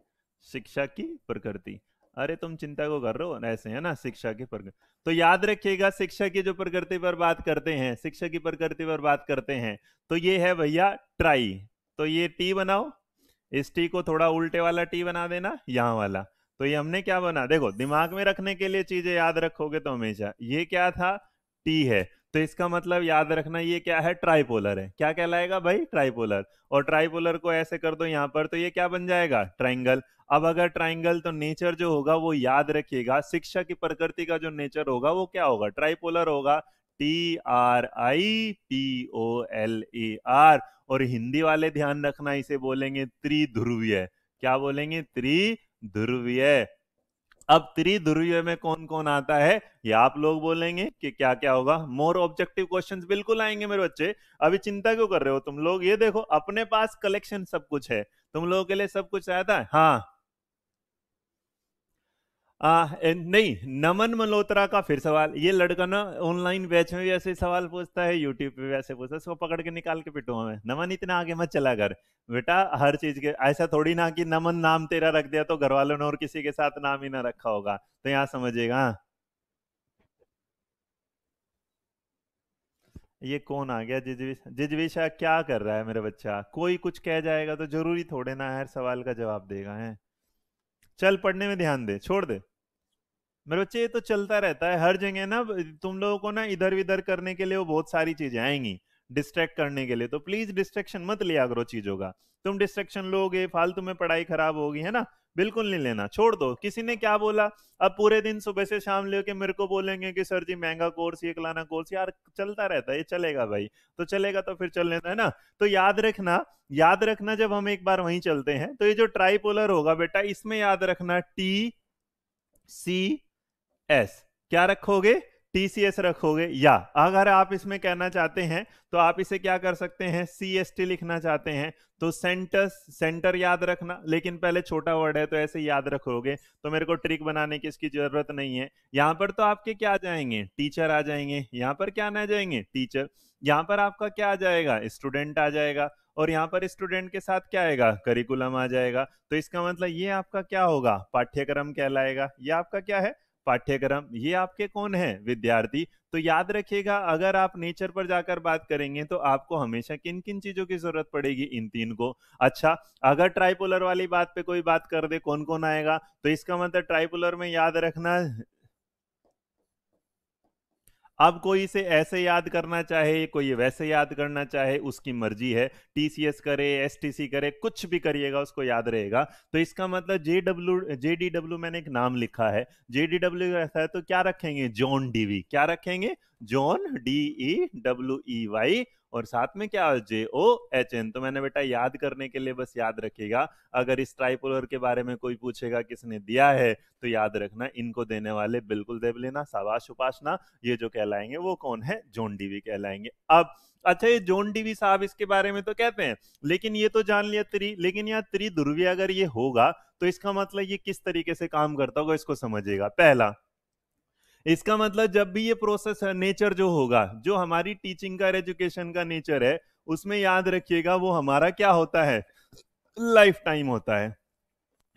[SPEAKER 1] शिक्षा की प्रकृति। अरे, तुम चिंता को कर रहे हो? ऐसे है ना, शिक्षा की प्रकृति तो याद रखिएगा, शिक्षा की जो प्रकृति पर बात करते हैं, शिक्षा की प्रकृति पर बात करते हैं तो ये है भैया ट्राई। तो ये टी बनाओ। इस टी को थोड़ा उल्टे वाला टी बना देना, यहाँ वाला। तो ये हमने क्या बना, देखो, दिमाग में रखने के लिए चीज़ें याद रखोगे तो हमेशा। ये क्या था? टी है। तो इसका मतलब याद रखना ये क्या है? ट्राइपोलर है। क्या कहलाएगा भाई? ट्राइपोलर। और ट्राइपोलर को ऐसे कर दो यहाँ पर तो ये क्या बन जाएगा? ट्राइंगल। अब अगर ट्राइंगल तो नेचर जो होगा वो याद रखिएगा। शिक्षा की प्रकृति का जो नेचर होगा वो क्या होगा? ट्राइपोलर होगा। T R I P O L A R. और हिंदी वाले ध्यान रखना इसे बोलेंगे त्रिध्रुवीय। क्या बोलेंगे? त्रिध्रुवीय। अब त्रिध्रुवीय में कौन कौन आता है? ये आप लोग बोलेंगे कि क्या क्या होगा। मोर ऑब्जेक्टिव क्वेश्चन बिल्कुल आएँगे मेरे बच्चे। अभी चिंता क्यों कर रहे हो तुम लोग? ये देखो, अपने पास कलेक्शन सब कुछ है। तुम लोगों के लिए सब कुछ आया था? हाँ। आ, नहीं नमन मल्होत्रा का फिर सवाल। ये लड़का ना ऑनलाइन बैच में भी ऐसे सवाल पूछता है यूट्यूब पे भी पूछता है उसको पकड़ के निकाल के पिटू हमें। नमन इतना आगे मत चला कर। बेटा हर चीज़ के ऐसा थोड़ी ना कि नमन नाम तेरा रख दिया तो घर वालों ने और किसी के साथ नाम ही ना रखा होगा। तो यहाँ समझिएगा ये कौन आ गया? जिजविशा जिजविशा क्या कर रहा है मेरे बच्चा? कोई कुछ कह जाएगा तो ज़रूरी थोड़े ना हर सवाल का जवाब देगा है। चल पढ़ने में ध्यान दे छोड़ दे। मेरे बच्चे, ये तो चलता रहता है, हर जगह ना, तुम लोगों को ना इधर उधर करने के लिए वो बहुत सारी चीज़ें आएँगी डिस्ट्रैक्ट करने के लिए तो प्लीज़ डिस्ट्रैक्शन मत लिया करो चीज़ों का। तुम डिस्ट्रैक्शन लोगे, फालतू में पढ़ाई खराब होगी, है ना? बिल्कुल नहीं लेना, छोड़ दो। किसी ने क्या बोला? अब पूरे दिन सुबह से शाम लेके मेरे को बोलेंगे कि, सर जी, महँगा कोर्स ये कलाना कोर्स यार चलता रहता है, ये चलेगा भाई। तो चलेगा तो फिर चल लेना, है ना? तो याद रखना याद रखना जब हम एक बार वहीं चलते हैं तो ये जो ट्राइपोलर होगा बेटा, इसमें याद रखना टी सी एस क्या रखोगे? टीसीएस रखोगे? या। अगर आप इसमें कहना चाहते हैं तो आप इसे क्या कर सकते हैं? सी एस टी लिखना चाहते हैं। तो सेंटर सेंटर याद रखना। लेकिन पहले छोटा वर्ड है तो ऐसे याद रखोगे। तो मेरे को ट्रिक बनाने की इसकी ज़रूरत नहीं है। यहाँ पर तो आपके क्या आ जाएँगे? टीचर आ जाएँगे। यहाँ पर क्या आ जाएँगे? टीचर यहाँ पर आपका क्या आ जाएगा? स्टूडेंट आ जाएगा। और यहाँ पर स्टूडेंट के साथ क्या आएगा? करिकुलम आ जाएगा। तो इसका मतलब ये आपका क्या होगा? पाठ्यक्रम कहलाएगा। ये आपका क्या है? पाठ्यक्रम, ये आपके कौन है, विद्यार्थी? तो याद रखिएगा, अगर आप नेचर पर जाकर बात करेंगे तो आपको हमेशा किन किन चीज़ों की ज़रूरत पड़ेगी इन तीन को। अच्छा अगर ट्राइपोलर वाली बात पे कोई बात कर दे कौन कौन आएगा? तो इसका मतलब ट्राइपोलर में याद रखना अब कोई इसे ऐसे याद करना चाहे, कोई वैसे याद करना चाहे, उसकी मर्ज़ी है। टीसीएस करे एसटीसी करे, कुछ भी करिएगा, उसको याद रहेगा। तो इसका मतलब J W J D W मैंने एक नाम लिखा है। जे डी डब्ल्यू ऐसा है तो क्या रखेंगे? जॉन डीवी क्या रखेंगे? John D E W E Y और साथ में क्या, जे ओ एच एन तो मैंने बेटा याद करने के लिए बस याद रखिएगा, अगर इस ट्राइपोलर के बारे में कोई पूछेगा किसने दिया है तो याद रखना, इनको देने वाले बिल्कुल देव लेना साबाश उपासना, ये जो कहलाएँगे वो कौन है, जोन डीवी कहलाएँगे। अब अच्छा ये जोन डीवी साहब इसके बारे में तो कहते हैं, लेकिन ये तो जान लिया त्रि, लेकिन यहाँ त्रि ध्रुवी अगर ये होगा तो इसका मतलब ये किस तरीके से काम करता होगा, इसको समझिएगा। पहला इसका मतलब जब भी ये प्रोसेस है नेचर जो होगा, जो हमारी टीचिंग का एजुकेशन का नेचर है, उसमें याद रखिएगा वो हमारा क्या होता है? लाइफ टाइम होता है।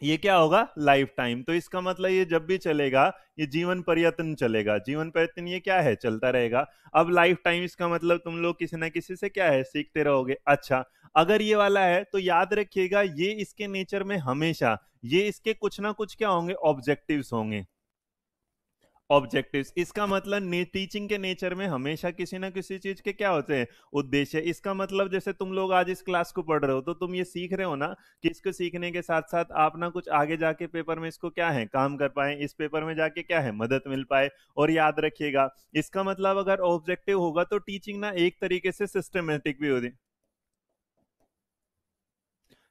[SPEAKER 1] ये क्या होगा? लाइफ टाइम तो इसका मतलब ये जब भी चलेगा, ये जीवन पर्यटन चलेगा। जीवन पर्यटन ये क्या है? चलता रहेगा। अब लाइफ टाइम इसका मतलब तुम लोग किसी ना किसी से क्या है? सीखते रहोगे। अच्छा अगर ये वाला है तो याद रखिएगा, ये इसके नेचर में हमेशा, ये इसके कुछ ना कुछ क्या होंगे? ऑब्जेक्टिव्स होंगे। ऑब्जेक्टिव्स इसका मतलब टीचिंग के नेचर में हमेशा किसी ना किसी चीज़ के क्या होते हैं? उद्देश्य। इसका मतलब जैसे तुम लोग आज इस क्लास को पढ़ रहे हो तो तुम ये सीख रहे हो ना कि इसको सीखने के साथ साथ आप ना कुछ आगे जाके पेपर में इसको क्या है? काम कर पाए। इस पेपर में जाके क्या है? मदद मिल पाए। और याद रखिएगा, इसका मतलब अगर ऑब्जेक्टिव होगा तो टीचिंग ना एक तरीके से सिस्टमेटिक भी होती।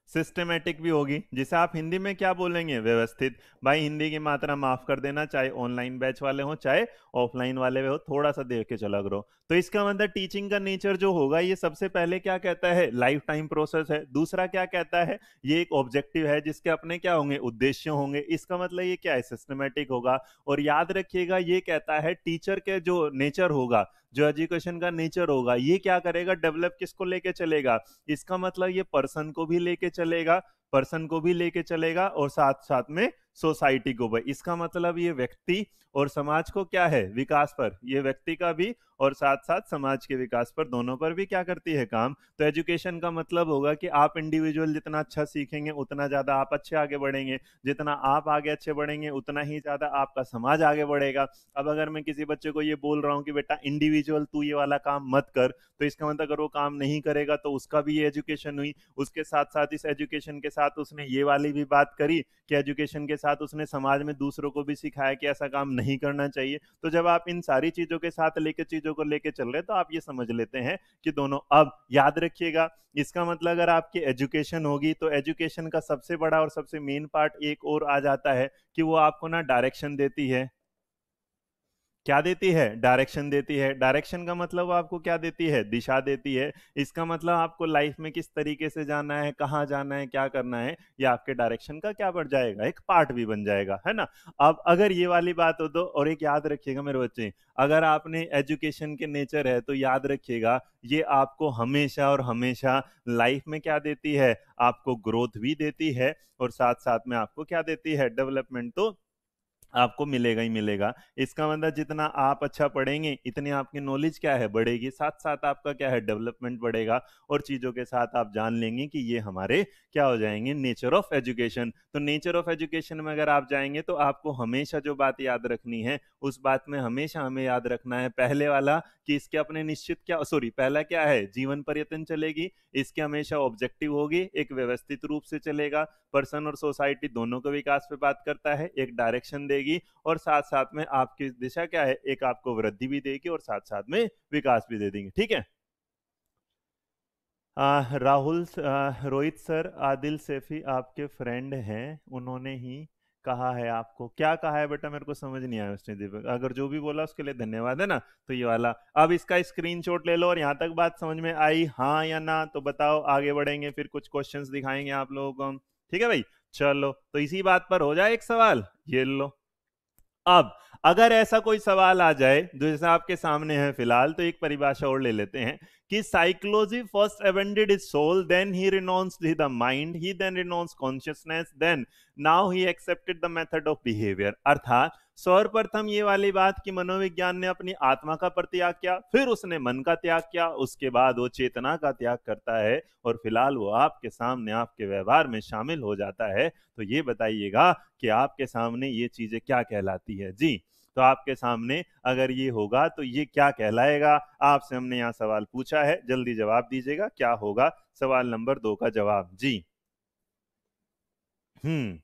[SPEAKER 1] सिस्टमेटिक भी होगी। जिसे आप हिंदी में क्या बोलेंगे? व्यवस्थित। भाई, हिंदी की मात्रा माफ़ कर देना, चाहे ऑनलाइन बैच वाले हो, चाहे ऑफलाइन वाले हो थोड़ा सा देख के चला करो। तो इसका मतलब टीचिंग का नेचर जो होगा, ये सबसे पहले क्या कहता है? लाइफ टाइम प्रोसेस है। दूसरा क्या कहता है? ये एक ऑब्जेक्टिव है, जिसके अपने क्या होंगे? उद्देश्य होंगे। इसका मतलब ये क्या है? सिस्टमेटिक होगा। और याद रखिएगा, ये कहता है टीचर के जो नेचर होगा जो एजुकेशन का नेचर होगा, ये क्या करेगा? डेवलप किसको लेके चलेगा? इसका मतलब ये पर्सन को भी लेके चलेगा, पर्सन को भी लेके चलेगा और साथ साथ में सोसाइटी को भी इसका मतलब ये व्यक्ति और समाज को क्या है? विकास पर। ये व्यक्ति का भी और साथ साथ समाज के विकास पर दोनों पर भी क्या करती है काम? तो एजुकेशन का मतलब होगा कि आप इंडिविजुअल जितना अच्छा सीखेंगे, उतना ज़्यादा आप अच्छे आगे बढ़ेंगे। जितना आप आगे अच्छे बढ़ेंगे, उतना ही ज़्यादा आपका समाज आगे बढ़ेगा। अब अगर मैं किसी बच्चे को ये बोल रहा हूँ कि, बेटा इंडिविजुअल तू ये वाला काम मत कर। तो इसका मतलब अगर वो काम नहीं करेगा तो उसका भी ये एजुकेशन हुई। उसके साथ साथ इस एजुकेशन के साथ उसने ये वाली भी बात करी कि एजुकेशन के साथ उसने समाज में दूसरों को भी सिखाया कि ऐसा काम नहीं करना चाहिए। तो जब आप इन सारी चीज़ों के साथ लेकर चीज़ों को लेकर चल रहे तो आप ये समझ लेते हैं कि दोनों, अब याद रखिएगा, इसका मतलब अगर आपकी एजुकेशन होगी तो एजुकेशन का सबसे बड़ा और सबसे मेन पार्ट एक और आ जाता है कि वो आपको ना डायरेक्शन देती है। क्या देती है? डायरेक्शन देती है। डायरेक्शन का मतलब आपको क्या देती है? दिशा देती है। इसका मतलब आपको लाइफ में किस तरीके से जाना है, कहाँ जाना है, क्या करना है, ये आपके डायरेक्शन का क्या बढ़ जाएगा? एक पार्ट भी बन जाएगा, है ना? अब अगर ये वाली बात हो तो और एक याद रखिएगा मेरे बच्चे, अगर आपने एजुकेशन के नेचर है तो याद रखिएगा, ये आपको हमेशा और हमेशा लाइफ में क्या देती है? आपको ग्रोथ भी देती है और साथ साथ में आपको क्या देती है? डेवलपमेंट तो आपको मिलेगा ही मिलेगा। इसका मतलब जितना आप अच्छा पढ़ेंगे, इतनी आपकी नॉलेज क्या है बढ़ेगी। साथ साथ आपका क्या है डेवलपमेंट बढ़ेगा और चीज़ों के साथ आप जान लेंगे कि ये हमारे क्या हो जाएँगे नेचर ऑफ़ एजुकेशन तो नेचर ऑफ़ एजुकेशन में अगर आप जाएँगे तो आपको हमेशा जो बात याद रखनी है, उस बात में हमेशा हमें याद रखना है। पहले वाला कि इसके अपने निश्चित क्या सॉरी पहला क्या है, जीवन पर्यटन चलेगी, इसके हमेशा ऑब्जेक्टिव होगी, एक व्यवस्थित रूप से चलेगा। पर्सन और सोसाइटी दोनों के विकास पे बात करता है, एक डायरेक्शन देगी। और साथ साथ में आपकी दिशा क्या है एक आपको वृद्धि भी देगी और साथ साथ में विकास भी दे देंगे ठीक है? आ, राहुल रोहित सर आदिल सेफी आपके फ्रेंड हैं उन्होंने ही कहा है आपको। क्या कहा है बेटा? मेरे को समझ नहीं आया उसने दीपक। अगर जो भी बोला उसके लिए धन्यवाद है ना? तो ये वाला। अब इसका स्क्रीनशॉट ले लो और यहाँ तक बात समझ में आई हाँ या ना तो बताओ आगे बढ़ेंगे फिर कुछ क्वेश्चंस दिखाएँगे आप लोगों को। ठीक है भाई? चलो तो इसी बात पर हो जाए एक सवाल? ये लो। अब, अगर ऐसा कोई सवाल आ जाए, जो जैसा आपके सामने है फ़िलहाल तो एक परिभाषा और ले लेते हैं कि psychology first एवेंडेड is soul, then he renounce the mind, he then renounce consciousness, then now he accepted the method of behaviour. अर्थात सर्वप्रथम ये वाली बात कि मनोविज्ञान ने अपनी आत्मा का प्रत्याग किया, फिर उसने मन का त्याग किया, उसके बाद वो चेतना का त्याग करता है और फ़िलहाल वो आपके सामने, आपके व्यवहार में शामिल हो जाता है। तो ये बताइएगा कि आपके सामने ये चीज़ें क्या कहलाती है। जी तो आपके सामने अगर ये होगा तो ये क्या कहलाएगा? आपसे हमने यहाँ सवाल पूछा है, जल्दी जवाब दीजिएगा, क्या होगा? सवाल नंबर दो का जवाब। जी। हम्म।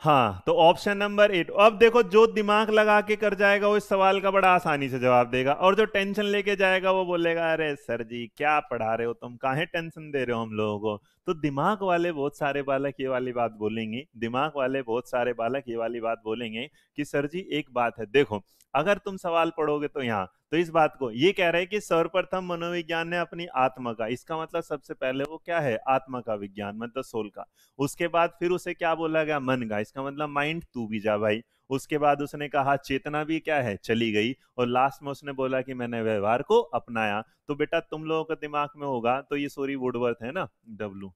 [SPEAKER 1] हाँ तो ऑप्शन नंबर एट अब देखो, जो दिमाग लगा के कर जाएगा, वो इस सवाल का बड़ा आसानी से जवाब देगा। और जो टेंशन लेके जाएगा, वो बोलेगा, अरे सर जी, क्या पढ़ा रहे हो तुम? काहे टेंशन दे रहे हो हम लोगों को? तो दिमाग वाले बहुत सारे बालक ये वाली बात बोलेंगे, दिमाग वाले बहुत सारे बालक ये वाली बात बोलेंगे कि सर जी एक बात है, देखो, अगर तुम सवाल पढ़ोगे तो यहाँ तो इस बात को, ये कह रहे हैं कि सर्वप्रथम मनोविज्ञान ने अपनी आत्मा का, इसका मतलब सबसे पहले वो क्या है, आत्मा का विज्ञान मतलब सोल का, उसके बाद फिर उसे क्या बोला गया, मन का, इसका मतलब माइंड तू भी जा भाई उसके बाद उसने कहा, चेतना भी क्या है? चली गई और लास्ट में उसने बोला कि, मैंने व्यवहार को अपनाया। तो बेटा, तुम लोगों का दिमाग में होगा तो ये सोरी वुडवर्थ है ना डब्लू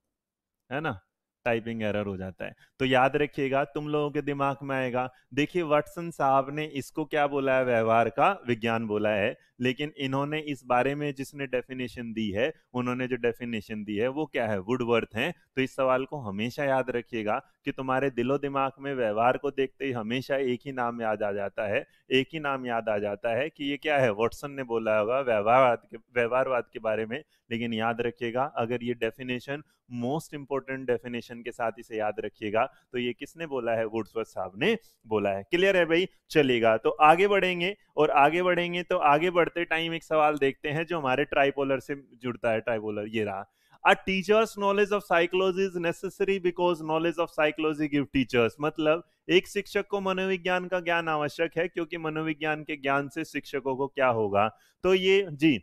[SPEAKER 1] है ना? टाइपिंग एरर हो जाता है। तो याद रखिएगा, तुम लोगों के दिमाग में आएगा। देखिए वटसन साहब ने इसको क्या बोला है? व्यवहार का विज्ञान बोला है। लेकिन इन्होंने इस बारे में जिसने डेफिनेशन दी है, उन्होंने जो डेफिनेशन दी है, वो क्या है? वुडवर्थ है। तो इस सवाल को हमेशा याद रखिएगा कि तुम्हारे दिलो दिमाग में व्यवहार को देखते ही हमेशा एक ही नाम याद आ जाता है, एक ही नाम याद आ जाता है कि ये क्या है? वॉटसन ने बोला होगा व्यवहारवाद के व्यवहारवाद के बारे में। लेकिन याद रखिएगा, अगर ये डेफिनेशन मोस्ट इंपॉर्टेंट डेफिनेशन के साथ इसे याद रखिएगा तो ये किसने बोला है? वुड्सवर्थ साहब ने बोला है। क्लियर है भाई? चलेगा तो आगे बढ़ेंगे और आगे बढ़ेंगे तो आगे बढ़ते टाइम एक सवाल देखते हैं जो हमारे ट्राइपोलर से जुड़ता है ट्राइपोलर ये रहा। A teachers knowledge of psychology is necessary because knowledge of psychology give teachers मतलब एक शिक्षक को मनोविज्ञान का ज्ञान आवश्यक है, क्योंकि मनोविज्ञान के ज्ञान से शिक्षकों को क्या होगा? तो ये, जी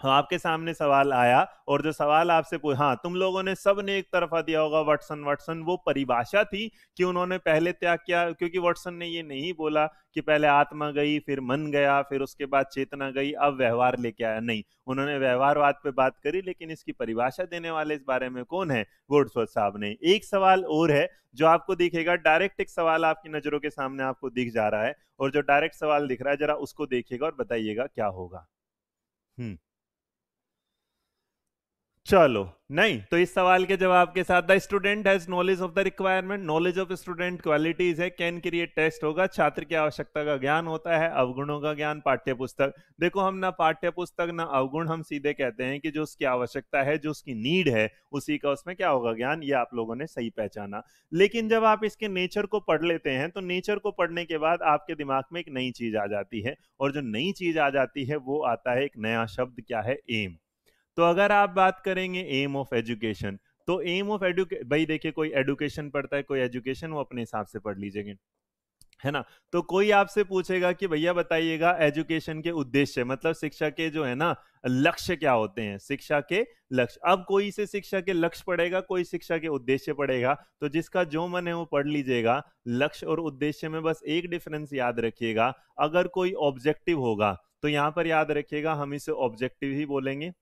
[SPEAKER 1] हाँ आपके सामने सवाल आया और जो सवाल आपसे हाँ तुम लोगों ने सबने एक तरफा दिया होगा, वटसन वटसन, वो परिभाषा थी कि उन्होंने पहले त्याग किया, क्योंकि वटसन ने ये नहीं बोला कि पहले आत्मा गई, फिर मन गया, फिर उसके बाद चेतना गई, अब व्यवहार लेके आया। नहीं, उन्होंने व्यवहारवाद पे बात करी, लेकिन इसकी परिभाषा देने वाले इस बारे में कौन है? वोडस्वर्थ साहब ने। एक सवाल और है, जो आपको दिखेगा, डायरेक्ट एक सवाल आपकी नज़रों के सामने आपको दिख जा रहा है और जो डायरेक्ट सवाल दिख रहा है, जरा उसको देखिएगा और बताइएगा क्या होगा। हम्म। चलो, नहीं तो इस सवाल के जवाब के साथ the student has knowledge of the requirement knowledge of student qualities है कैन क्रिएट टेस्ट होगा, छात्र की आवश्यकता का ज्ञान होता है, अवगुणों का ज्ञान पाठ्य पुस्तक देखो, हम ना पाठ्य पुस्तक ना अवगुण, हम सीधे कहते हैं कि जो उसकी आवश्यकता है, जो उसकी नीड है, उसी का उसमें क्या होगा ज्ञान, ये आप लोगों ने सही पहचाना। लेकिन जब आप इसके नेचर को पढ़ लेते हैं तो नेचर को पढ़ने के बाद आपके दिमाग में एक नई चीज़ आ जाती है, और जो नई चीज़ आ जाती है, वो आता है एक नया शब्द, क्या है? एम तो अगर आप बात करेंगे एम ऑफ़ एजुकेशन तो एम ऑफ़ एडुके भाई देखिए कोई एडुकेशन पढ़ता है, कोई एजुकेशन वो अपने हिसाब से पढ़ लीजिएगा, है ना? तो कोई आपसे पूछेगा कि भैया बताइएगा एजुकेशन के उद्देश्य मतलब शिक्षा के जो है ना, लक्ष्य क्या होते हैं? शिक्षा के लक्ष्य। अब कोई से शिक्षा के लक्ष्य पढ़ेगा, कोई शिक्षा के उद्देश्य पढ़ेगा तो जिसका जो मन है वो पढ़ लीजिएगा। लक्ष्य और उद्देश्य में बस एक डिफरेंस याद रखिएगा। अगर कोई ऑब्जेक्टिव होगा तो यहाँ पर याद रखिएगा, हम इसे ऑब्जेक्टिव ही बोलेंगे।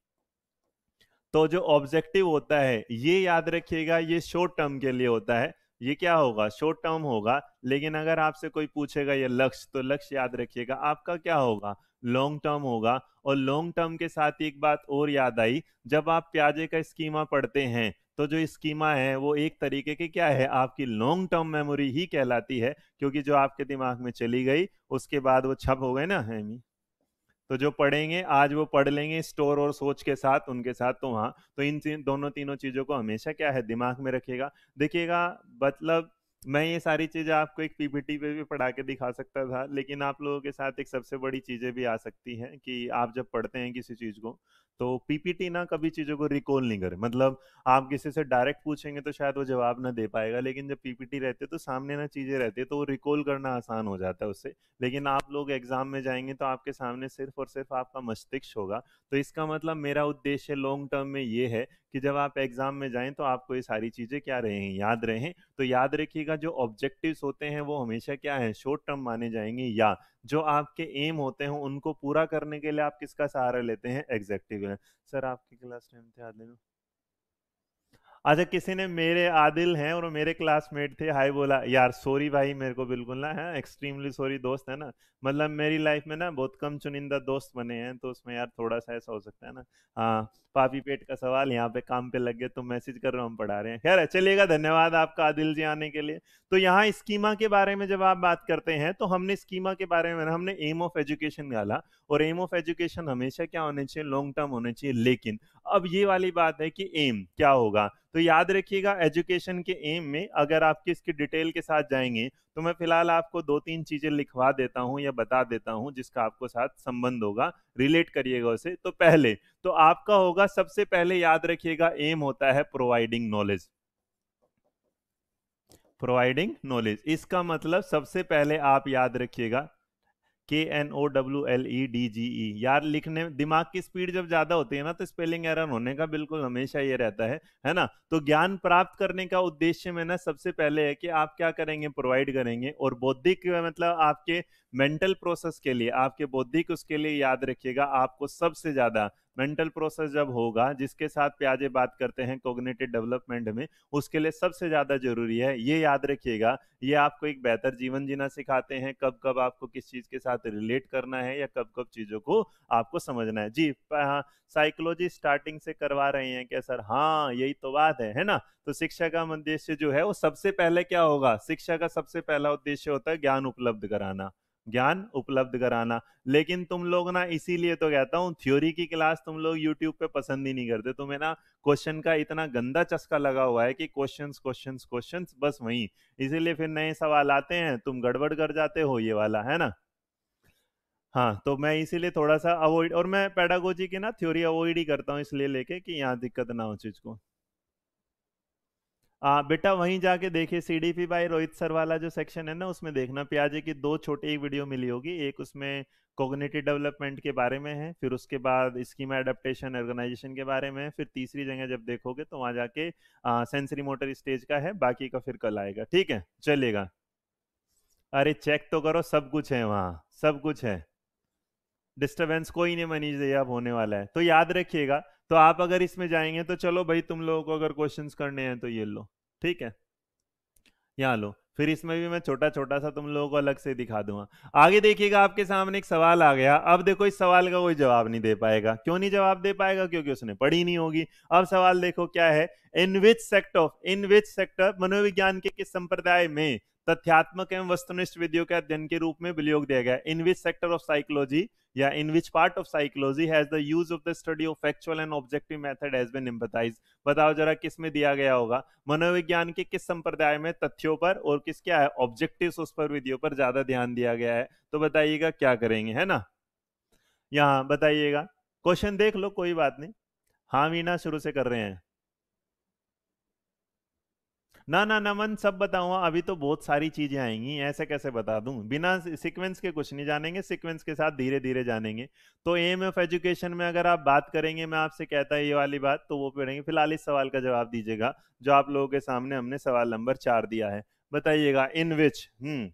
[SPEAKER 1] तो जो ऑब्जेक्टिव होता है, ये याद रखिएगा, ये शॉर्ट टर्म के लिए होता है। ये क्या होगा? शॉर्ट टर्म होगा, लेकिन अगर आपसे कोई पूछेगा ये लक्ष्य तो लक्ष्य याद रखिएगा, आपका क्या होगा? लॉन्ग टर्म होगा। और लॉन्ग टर्म के साथ एक बात और याद आई, जब आप प्याजे का स्कीमा पढ़ते हैं तो जो स्कीमा है, वो एक तरीके के क्या है? आपकी लॉन्ग टर्म मेमोरी ही कहलाती है, क्योंकि जो आपके दिमाग में चली गई, उसके बाद वो छप हो गए ना, है तो जो पढ़ेंगे, आज वो पढ़ लेंगे स्टोर और सोच के साथ, उनके साथ तो वहाँ। तो इन दोनों तीनों चीज़ों को हमेशा क्या है, दिमाग में रखेगा देखिएगा मतलब मैं ये सारी चीज़ें आपको एक पीपीटी पे भी पढ़ा के दिखा सकता था, लेकिन आप लोगों के साथ एक सबसे बड़ी चीज़ें भी आ सकती हैं कि आप जब पढ़ते हैं किसी चीज़ को तो पीपीटी ना कभी चीज़ों को रिकॉल नहीं करे। मतलब आप किसी से डायरेक्ट पूछेंगे तो शायद वो जवाब ना दे पाएगा, लेकिन जब पीपीटी रहते तो सामने ना चीज़ें रहती है तो वो रिकॉल करना आसान हो जाता है उससे। लेकिन आप लोग एग्ज़ाम में जाएँगे तो आपके सामने सिर्फ़ और सिर्फ़ आपका मस्तिष्क होगा। तो इसका मतलब मेरा उद्देश्य लॉन्ग टर्म में ये है कि जब आप एग्ज़ाम में जाएँ तो आपको ये सारी चीज़ें क्या रहें याद रहें तो याद रखिएगा जो ऑब्जेक्टिव्स होते हैं वो हमेशा क्या है? शॉर्ट टर्म माने जाएँगे या। जो आपके एम होते हैं उनको पूरा करने के लिए आप किसका सहारा लेते हैं? एग्जेक्टिव सर, आपकी क्लास टेंथ थे, आदिल। अच्छा किसी ने मेरे आदिल हैं और मेरे क्लासमेट थे। हाय बोला, यार सॉरी भाई, मेरे को बिल्कुल ना, है एक्सट्रीमली सॉरी दोस्त है ना। मतलब मेरी लाइफ में ना बहुत कम चुनिंदा दोस्त बने हैं तो उसमें यार थोड़ा सा ऐसा हो सकता है ना। हाँ। पापी पेट का सवाल यहाँ पे काम पे लग गए तो मैसेज कर रहा हूँ, हम पढ़ा रहे हैं। खैर चलिएगा, धन्यवाद आपका आदिल जी आने के लिए। तो यहाँ स्कीमा के बारे में जब आप बात करते हैं तो हमने स्कीमा के बारे में, हमने एम ऑफ़ एजुकेशन डाला और एम ऑफ़ एजुकेशन हमेशा क्या होने चाहिए? लॉन्ग टर्म होने चाहिए। लेकिन अब ये वाली बात है कि एम क्या होगा? तो याद रखिएगा एजुकेशन के एम में अगर आप इसकी डिटेल के साथ जाएँगे तो मैं फ़िलहाल आपको दो तीन चीज़ें लिखवा देता हूँ या बता देता हूँ जिसका आपको साथ संबंध होगा, रिलेट करिएगा उसे। तो पहले तो आपका होगा, सबसे पहले याद रखिएगा, एम होता है प्रोवाइडिंग नॉलेज। प्रोवाइडिंग नॉलेज, इसका मतलब सबसे पहले आप याद रखिएगा के N O W L E D G E यार, लिखने, दिमाग की स्पीड जब ज़्यादा होती है ना तो स्पेलिंग एरर होने का बिल्कुल हमेशा ये रहता है है ना? तो ज्ञान प्राप्त करने का उद्देश्य में ना सबसे पहले है कि आप क्या करेंगे प्रोवाइड करेंगे और बौद्धिक मतलब आपके मेंटल प्रोसेस के लिए, आपके बौद्धिक उसके लिए याद रखिएगा, आपको सबसे ज़्यादा मेंटल प्रोसेस जब होगा, जिसके साथ प्याजे बात करते हैं कोग्नेटिव डेवलपमेंट में, उसके लिए सबसे ज़्यादा ज़रूरी है, ये याद रखिएगा, ये आपको एक बेहतर जीवन जीना सिखाते हैं, कब कब आपको किस चीज़ के साथ रिलेट करना है या कब कब चीज़ों को आपको समझना है। जी हाँ साइकोलॉजी स्टार्टिंग से करवा रहे हैं क्या सर? हाँ यही तो बात है है ना? तो शिक्षा का उद्देश्य जो है, वो सबसे पहले क्या होगा? शिक्षा का सबसे पहला उद्देश्य होता है ज्ञान उपलब्ध कराना। ज्ञान उपलब्ध कराना। लेकिन तुम लोग ना इसीलिए तो कहता हूँ थ्योरी की क्लास तुम लोग यूट्यूब पे पसंद ही नहीं करते। तुम्हें ना क्वेश्चन का इतना गंदा चस्का लगा हुआ है कि क्वेश्चंस क्वेश्चंस क्वेश्चंस बस वही। इसीलिए फिर नए सवाल आते हैं, तुम गड़बड़ कर जाते हो ये वाला, है ना? हाँ तो मैं इसीलिए थोड़ा सा अवॉइड और मैं पेडागोजी की ना थ्योरी अवॉइड ही करता हूँ इसलिए लेके कि यहाँ दिक्कत ना हो चीज़ को। आ, बेटा वहीं जाके देखिए सीडीपी बाई रोहित सर वाला जो सेक्शन है ना उसमें देखना। प्याजे की दो छोटी एक वीडियो मिली होगी। एक उसमें कोग्नेटिव डेवलपमेंट के बारे में है फिर उसके बाद स्कीमा एडेप्टेशन ऑर्गेनाइजेशन के बारे में फिर तीसरी जगह जब देखोगे तो वहाँ जाके सेंसरी मोटर स्टेज का है बाकी का फिर कल आएगा। ठीक है चलेगा। अरे चेक तो करो सब कुछ है वहाँ सब कुछ है। डिस्टर्बेंस कोई नहीं मनीष अब होने वाला है। तो याद रखिएगा तो आप अगर इसमें जाएँगे तो चलो भाई तुम लोगों को अगर क्वेश्चंस करने हैं तो ये लो, ठीक है? यहाँ लो, फिर इसमें भी मैं छोटा छोटा सा तुम लोगों को अलग से दिखा दूँगा। आगे देखिएगा आपके सामने एक सवाल आ गया, अब देखो इस सवाल का कोई जवाब नहीं दे पाएगा। क्यों नहीं जवाब दे पाएगा? क्योंकि उसने पढ़ी नहीं होगी। अब सवाल देखो क्या है? इन which sector in which sector मनोविज्ञान के किस संप्रदाय में तथ्यात्मक एवं वस्तुनिष्ठ विधियों के अध्ययन के रूप में विनियोग दिया गया। In which sector of psychology या in which part of psychology has the use of the study of factual and objective method has been emphasised बताओ जरा किसमें दिया गया होगा। मनोविज्ञान के किस संप्रदाय में तथ्यों पर और किस क्या है? ऑब्जेक्टिव उस पर विधियों पर ज़्यादा ध्यान दिया गया है। तो बताइएगा क्या करेंगे, है ना? यहाँ बताइएगा। क्वेश्चन देख लो, कोई बात नहीं। हाँ मीना शुरू से कर रहे हैं। ना ना, नमन, सब बताऊँगा अभी तो बहुत सारी चीज़ें आएँगी, ऐसे कैसे बता दूँ? बिना सीक्वेंस के कुछ नहीं जानेंगे सीक्वेंस के साथ धीरे धीरे जानेंगे। तो एम ऑफ़ एजुकेशन में अगर आप बात करेंगे, मैं आपसे कहता है ये वाली बात तो वो पढ़ेंगे फ़िलहाल इस सवाल का जवाब दीजिएगा, जो आप लोगों के सामने हमने सवाल नंबर चार दिया है। बताइएगा इन विच हम्म।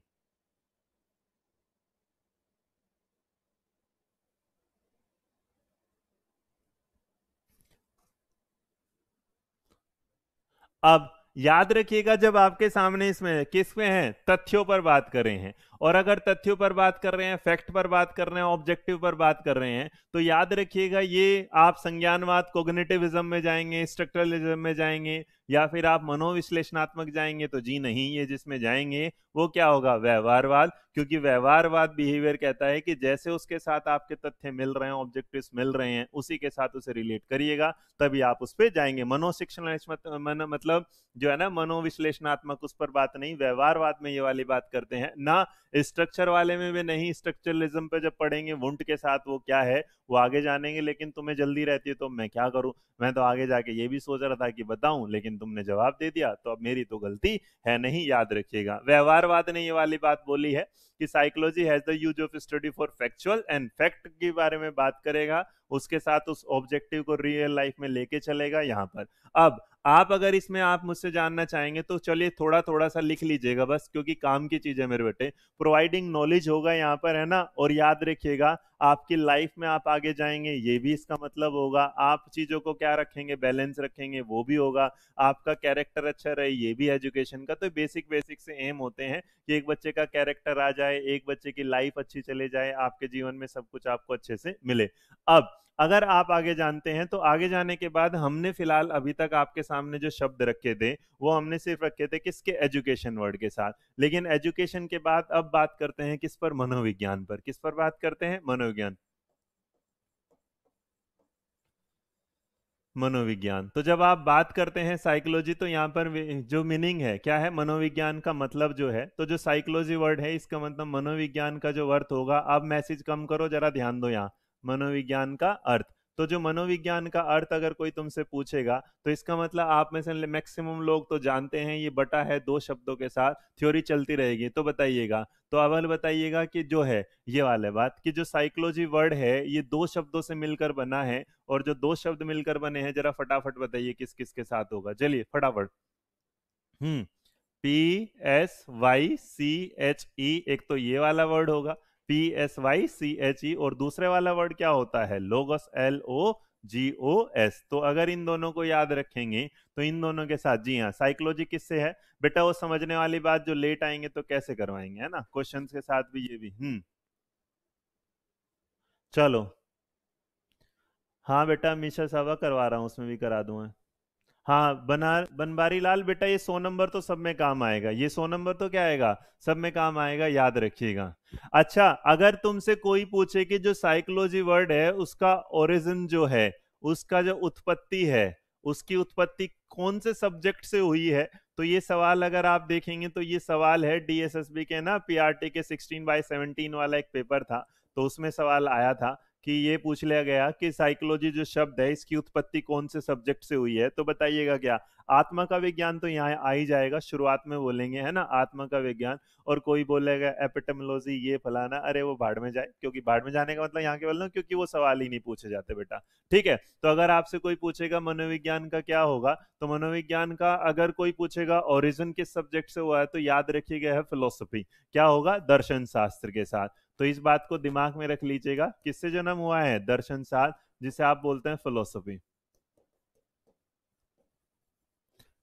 [SPEAKER 1] अब याद रखिएगा जब आपके सामने इसमें किस है तथ्यों पर बात कर रहे हैं। और अगर तथ्यों पर बात कर रहे हैं फैक्ट पर बात कर रहे हैं ऑब्जेक्टिव पर बात कर रहे हैं तो याद रखिएगा ये आप संज्ञानवाद कोग्निटिविज्म में जाएँगे स्ट्रक्चरलिज्म में जाएँगे या फिर आप मनोविश्लेषणात्मक जाएँगे तो जी नहीं ये जिसमें जाएँगे वो क्या होगा? व्यवहारवाद क्योंकि व्यवहारवाद बिहेवियर कहता है कि जैसे उसके साथ आपके तथ्य मिल रहे हैं ऑब्जेक्टिव्स मिल रहे हैं उसी के साथ उसे रिलेट करिएगा तभी आप उस पर जाएँगे। मनोशिक्षण मन, मतलब जो है ना मनोविश्लेषणात्मक उस पर बात नहीं व्यवहारवाद में ये वाली बात करते हैं ना स्ट्रक्चर वाले में भी नहीं, स्ट्रक्चरलिज्म पे जब पढ़ेंगे, वुंट के साथ वो क्या है? वो आगे जानेंगे, लेकिन तुम्हें जल्दी रहती है तो मैं क्या करूँ? मैं तो आगे जाके ये भी सोच रहा था कि बताऊँ, लेकिन तुमने जवाब दे दिया तो अब मेरी तो गलती है नहीं, याद रखिएगा। व्यवहारवाद ने ये वाली बात बोली है कि psychology has the use of study for factual and fact के बारे में बात करेगा, उसके साथ उस ऑब्जेक्टिव को रियल लाइफ में लेके चलेगा यहाँ पर। अब, आप अगर इसमें आप मुझसे जानना चाहेंगे तो चलिए थोड़ा थोड़ा सा लिख लीजिएगा बस, क्योंकि काम की चीज़ है मेरे बेटे प्रोवाइडिंग नॉलेज होगा यहाँ पर, है ना? और याद रखिएगा, आपकी लाइफ में आप आगे जाएँगे, ये भी इसका मतलब होगा। आप चीज़ों को क्या रखेंगे? बैलेंस रखेंगे, वो भी होगा। आपका कैरेक्टर अच्छा रहे, ये भी एजुकेशन का। तो बेसिक बेसिक से एम होते हैं कि एक बच्चे का कैरेक्टर आ जाए, एक बच्चे की लाइफ अच्छी चले जाए, आपके जीवन में सब कुछ आपको अच्छे से मिले। अब, अगर आप आगे जानते हैं तो आगे जाने के बाद हमने फ़िलहाल अभी तक आपके सामने जो शब्द रखे थे, वो हमने सिर्फ़ रखे थे किसके? एजुकेशन वर्ड के साथ। लेकिन एजुकेशन के बाद अब बात करते हैं किस पर? मनोविज्ञान पर। किस पर बात करते हैं? मनोविज्ञान मनोविज्ञान। तो जब आप बात करते हैं साइकोलॉजी तो यहाँ पर जो मीनिंग है, क्या है? मनोविज्ञान का मतलब जो है तो जो साइकोलॉजी वर्ड है, इसका मतलब मनोविज्ञान का जो अर्थ होगा अब मैसेज कम करो, जरा ध्यान दो यहाँ। मनोविज्ञान का अर्थ। तो जो मनोविज्ञान का अर्थ अगर कोई तुमसे पूछेगा तो इसका मतलब आप में से मैक्सिमम लोग तो जानते हैं, ये बटा है दो शब्दों के साथ, थ्योरी चलती रहेगी। तो बताइएगा तो अवल बताइएगा कि जो है, ये वाले बात कि जो साइकोलॉजी वर्ड है, ये दो शब्दों से मिलकर बना है, और जो दो शब्द मिलकर बने हैं, जरा फटाफट बताइए किस किस के साथ होगा। चलिए, फटाफट। हम्म P, S, Y, C, H, E, एक तो ये वाला वर्ड होगा P S Y C H E और दूसरे वाला वर्ड क्या होता है? Logos L O G O S तो अगर इन दोनों को याद रखेंगे तो इन दोनों के साथ, जी हाँ साइकोलॉजी किससे है? बेटा, वो समझने वाली बात जो लेट आएँगे तो कैसे करवाएँगे, है ना? क्वेश्चन के साथ भी ये भी हम्म। चलो। हाँ बेटा, मिशा सावा करवा रहा हूँ, उसमें भी करा दूँगा हाँ बना बनबारी लाल बेटा, ये सौ नंबर तो सब में काम आएगा। ये सौ नंबर तो क्या आएगा? सब में काम आएगा, याद रखिएगा। अच्छा अगर तुमसे कोई पूछे कि जो साइकोलॉजी वर्ड है, उसका ओरिजिन जो है, उसका जो उत्पत्ति है, उसकी उत्पत्ति कौन से सब्जेक्ट से हुई है तो ये सवाल अगर आप देखेंगे तो ये सवाल है डीएसएसबी के ना पीआरटी के 16 बाय 17 वाला एक पेपर था तो उसमें सवाल आया था। कि ये पूछ लिया गया कि साइकोलॉजी जो शब्द है, इसकी उत्पत्ति कौन से सब्जेक्ट से हुई है? तो बताइएगा क्या? आत्मा का विज्ञान तो यहाँ आ ही जाएगा, शुरुआत में बोलेंगे, है ना? आत्मा का विज्ञान और कोई बोलेगा एपिटमोलॉजी ये फलाना, अरे वो बाढ़ में जाए, क्योंकि बाढ़ में जाने का मतलब यहाँ के बोल क्योंकि वो सवाल ही नहीं पूछे जाते बेटा, ठीक है? तो अगर आपसे कोई पूछेगा मनोविज्ञान का क्या होगा तो मनोविज्ञान का अगर कोई पूछेगा ओरिजिन किस सब्जेक्ट से हुआ है तो याद रखिएगा है फिलोसफी क्या होगा? दर्शन शास्त्र के साथ। तो इस बात को दिमाग में रख लीजिएगा। किससे जन्म हुआ है? दर्शन शास्त्र जिसे आप बोलते हैं फिलोसफी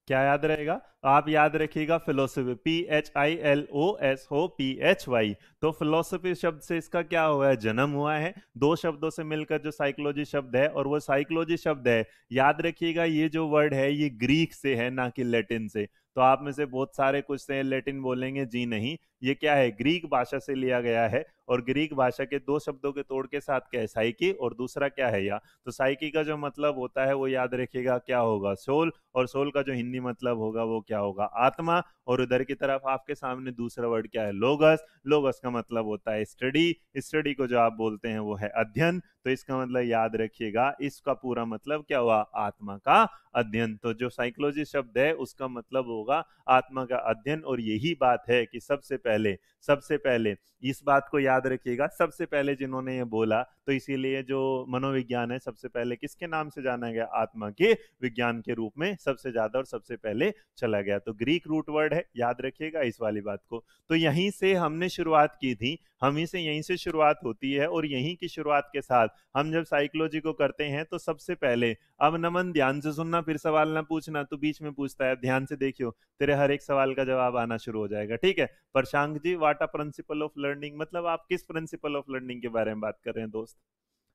[SPEAKER 1] क्या याद रहेगा? आप याद रखिएगा philosophy P H I L O S O P H Y तो फिलोसफी शब्द से इसका क्या हुआ है? जन्म हुआ है। दो शब्दों से मिलकर जो साइकोलॉजी शब्द है और वो साइकोलॉजी शब्द है, याद रखिएगा ये जो वर्ड है, ये ग्रीक से है, ना कि लेटिन से। तो आप में से बहुत सारे कुछ से लेटिन बोलेंगे, जी नहीं। ये क्या है? ग्रीक भाषा से लिया गया है और ग्रीक भाषा के दो शब्दों के तोड़ के साथ क्या है? साइकी और दूसरा क्या है या? तो साइकी का जो मतलब होता है वो याद रखिएगा, क्या होगा? सोल और सोल का जो हिंदी मतलब होगा वो क्या होगा? आत्मा और उधर की तरफ़ आपके सामने दूसरा वर्ड क्या है? लोगस। लोगस का मतलब होता है स्टडी। स्टडी को जो आप बोलते हैं वो है अध्ययन। तो इसका मतलब याद रखिएगा, इसका पूरा मतलब क्या हुआ? आत्मा का अध्ययन। तो जो साइकोलॉजी शब्द है, उसका मतलब होगा आत्मा का अध्ययन और यही बात है कि सबसे पहले सबसे पहले, इस बात को याद रखिएगा, सबसे पहले जिन्होंने ये बोला तो इसीलिए जो मनोविज्ञान है, सबसे पहले किसके नाम से जाना गया? आत्मा के विज्ञान के रूप में सबसे ज़्यादा और सबसे पहले चला गया। तो ग्रीक रूट वर्ड है, याद रखिएगा इस वाली बात को। तो यहीं से हमने शुरुआत की थी, हम ही से यहीं से शुरुआत होती है और यहीं की शुरुआत के साथ हम जब साइकोलॉजी को करते हैं तो सबसे पहले, अब नमन ध्यान से सुनना, फिर सवाल ना पूछना तो बीच में पूछता है ध्यान से देखियो, तेरे हर एक सवाल का जवाब आना शुरू हो जाएगा। ठीक है? Prashank ji what uh principle of learning मतलब आप किस प्रिंसिपल ऑफ़ लर्निंग के बारे में बात कर रहे हैं, दोस्त?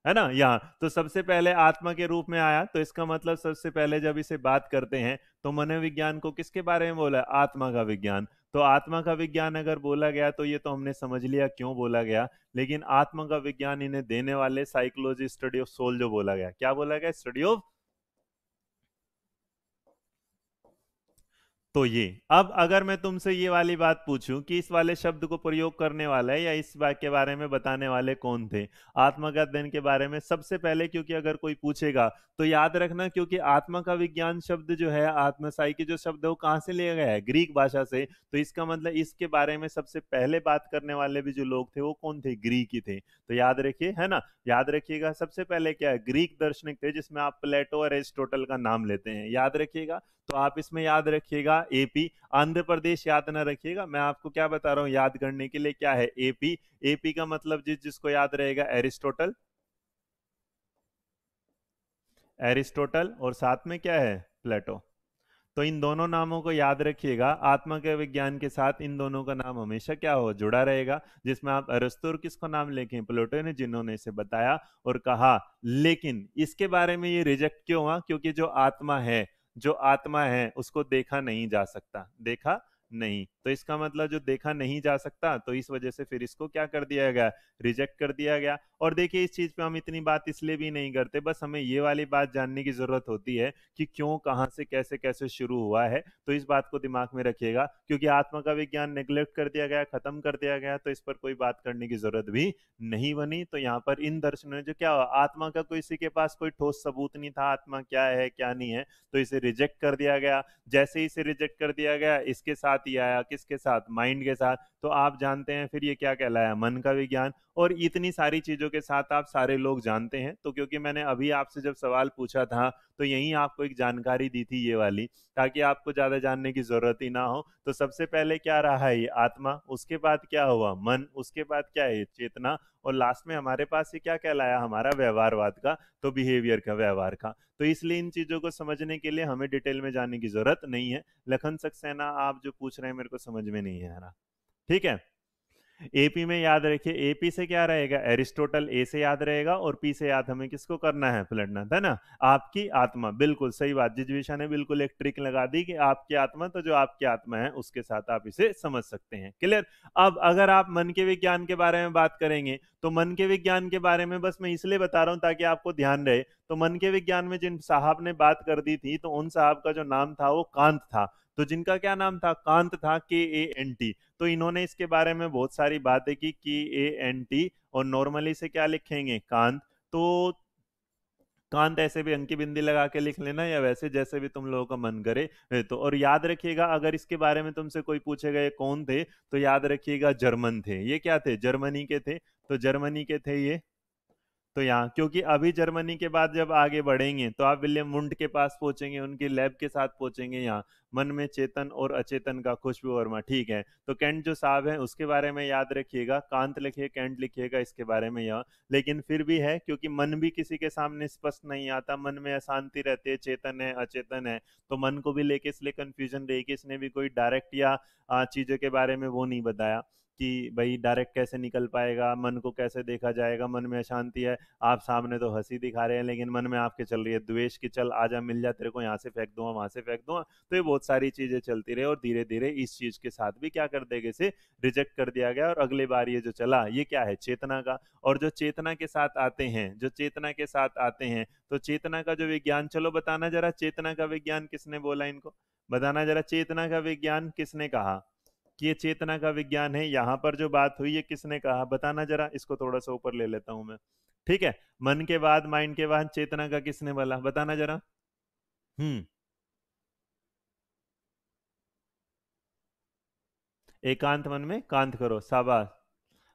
[SPEAKER 1] है ना? यहाँ तो सबसे पहले आत्मा के रूप में आया तो इसका मतलब सबसे पहले जब इसे बात करते हैं तो मनोविज्ञान को किसके बारे में बोला आत्मा का विज्ञान। तो आत्मा का विज्ञान अगर बोला गया तो ये तो हमने समझ लिया क्यों बोला गया। लेकिन आत्मा का विज्ञान इन्हें देने वाले साइकोलॉजी स्टडी ऑफ़ सोल जो बोला गया, क्या बोला गया? स्टडी ऑफ़ तो ये, अब अगर मैं तुमसे ये वाली बात पूछूँ कि इस वाले शब्द को प्रयोग करने वाला है या इस बात के बारे में बताने वाले कौन थे? आत्मा का अध्ययन के बारे में सबसे पहले क्योंकि अगर कोई पूछेगा तो याद रखना क्योंकि आत्मा का विज्ञान शब्द जो है, आत्मसाई के जो शब्द है, वो कहाँ से लिया गया है? ग्रीक भाषा से। तो इसका मतलब इसके बारे में सबसे पहले बात करने वाले भी जो लोग थे, वो कौन थे? ग्रीक ही थे। तो याद रखिए, है ना? याद रखिएगा, सबसे पहले क्या है? ग्रीक दार्शनिक थे जिसमें आप प्लेटो और एरिस्टोटल का नाम लेते हैं। याद रखिएगा तो आप इसमें याद रखिएगा एपी आंध्र प्रदेश याद ना रखिएगा। मैं आपको क्या बता रहा हूँ, याद करने के लिए क्या है एपी एपी का मतलब जिस, जिसको याद रहेगा, एरिस्टोटल। एरिस्टोटल और साथ में क्या है? प्लेटो। तो इन दोनों नामों को याद रखिएगा। आत्मा के विज्ञान के साथ इन दोनों का नाम हमेशा क्या हो, जुड़ा रहेगा, जिसमें आप अरस्तुर किसको नाम लेके प्लोटो ने, जिन्होंने इसे बताया और कहा। लेकिन इसके बारे में ये रिजेक्ट क्यों हुआ? क्योंकि जो आत्मा है जो आत्मा है उसको देखा नहीं जा सकता। देखा नहीं तो इसका मतलब जो देखा नहीं जा सकता तो इस वजह से फिर इसको क्या कर दिया गया? रिजेक्ट कर दिया गया। और देखिए, इस चीज़ पे हम इतनी बात इसलिए भी नहीं करते, बस हमें ये वाली बात जानने की ज़रूरत होती है कि क्यों, कहाँ से, कैसे कैसे शुरू हुआ है तो इस बात को दिमाग में रखिएगा, क्योंकि आत्मा का विज्ञान नेग्लेक्ट कर दिया गया, खत्म कर दिया गया तो इस पर कोई बात करने की ज़रूरत भी नहीं बनी। तो यहाँ पर इन दर्शनों ने जो क्या हुआ, आत्मा का किसी के पास कोई ठोस सबूत नहीं था, आत्मा क्या है, क्या नहीं है तो इसे रिजेक्ट कर दिया गया। जैसे ही इसे रिजेक्ट कर दिया गया, इसके साथ ही आया, किसके साथ? माइंड के साथ। तो आप जानते हैं फिर ये क्या कहलाया? मन का विज्ञान। और इतनी सारी चीज़ों के साथ आप सारे लोग जानते हैं। तो क्योंकि मैंने अभी आपसे जब सवाल पूछा था तो यही आपको एक जानकारी दी थी ये वाली, ताकि आपको ज़्यादा जानने की ज़रूरत ही ना हो। तो सबसे पहले क्या रहा है ये आत्मा? उसके बाद क्या हुआ? मन? उसके बाद क्या है? चेतना? और लास्ट में हमारे पास ये क्या कहलाया? हमारा व्यवहारवाद का तो बिहेवियर का, व्यवहार का। तो इसलिए इन चीज़ों को समझने के लिए हमें डिटेल में जाने की ज़रूरत नहीं है। लखन सक्सेना, आप जो पूछ रहे हैं, मेरे को समझ में नहीं आ रहा। ठीक है? एपी में याद रखिए एपी से क्या रहेगा? एरिस्टोटल ए से याद रहेगा और पी से याद हमें किसको करना है? फ्लडना, है ना? आपकी आत्मा। बिल्कुल सही बात जिजविशा ने बिल्कुल एक ट्रिक लगा दी कि आपकी आत्मा तो जो आपकी आत्मा है, उसके साथ आप इसे समझ सकते हैं। क्लियर? अब अगर आप मन के विज्ञान के बारे में बात करेंगे तो मन के विज्ञान के बारे में बस मैं इसलिए बता रहा हूँ ताकि आपको ध्यान रहे। तो मन के विज्ञान में जिन साहब ने बात कर दी थी तो उन साहब का जो नाम था, वो कांत था। तो जिनका क्या नाम था? कांत था, के ए एन टी। तो इन्होंने इसके बारे में बहुत सारी बातें की, के ए एन टी, और नॉर्मली से क्या लिखेंगे? कांत। तो कांत ऐसे भी अंकी बिंदी लगा के लिख लेना, या वैसे जैसे भी तुम लोगों का मन करे तो और याद रखिएगा, अगर इसके बारे में तुमसे कोई पूछेगा ये कौन थे तो याद रखिएगा जर्मन थे। ये क्या थे? जर्मनी के थे। तो जर्मनी के थे ये तो यहाँ, क्योंकि अभी जर्मनी के बाद जब आगे बढ़ेंगे तो आप विलियम मुंड के पास पहुँचेंगे, उनकी लैब के साथ पहुँचेंगे यहाँ। मन में चेतन और अचेतन का खुशबू वर्मा ठीक है? तो कैंट जो साहब है, उसके बारे में याद रखिएगा। कांत लिखिए कैंट लिखिएगा, इसके बारे में यहाँ। लेकिन फिर भी है, क्योंकि मन भी किसी के सामने स्पष्ट नहीं आता, मन में अशांति रहती है, चेतन है, अचेतन है तो मन को भी लेके इसलिए कंफ्यूजन रहेगी इसने भी कोई डायरेक्ट या चीज़ों के बारे में वो नहीं बताया। कि भाई डायरेक्ट कैसे निकल पाएगा, मन को कैसे देखा जाएगा, मन में अशांति है, आप सामने तो हँसी दिखा रहे हैं, लेकिन मन में आपके चल रही है द्वेष की चल आजा मिल जा, तेरे को यहाँ से फेंक दूँगा, वहाँ से फेंक दूँगा। तो ये बहुत सारी चीज़ें चलती रही और धीरे धीरे इस चीज़ के साथ भी क्या कर देगा इसे रिजेक्ट कर दिया गया और अगली बार ये जो चला, ये क्या है? चेतना का। और जो चेतना के साथ आते हैं, जो चेतना के साथ आते हैं तो चेतना का जो विज्ञान, चलो बताना जरा, चेतना का विज्ञान किसने बोला इनको? बताना जरा, चेतना का विज्ञान किसने कहा? ये चेतना का विज्ञान है, यहाँ पर जो बात हुई है, किसने कहा? बताना जरा, इसको थोड़ा सा ऊपर ले लेता हूँ मैं। ठीक है? मन के बाद, माइंड के बाद, चेतना का किसने बोला? बताना जरा। हम्म। एकांत मन में कांत करो साबास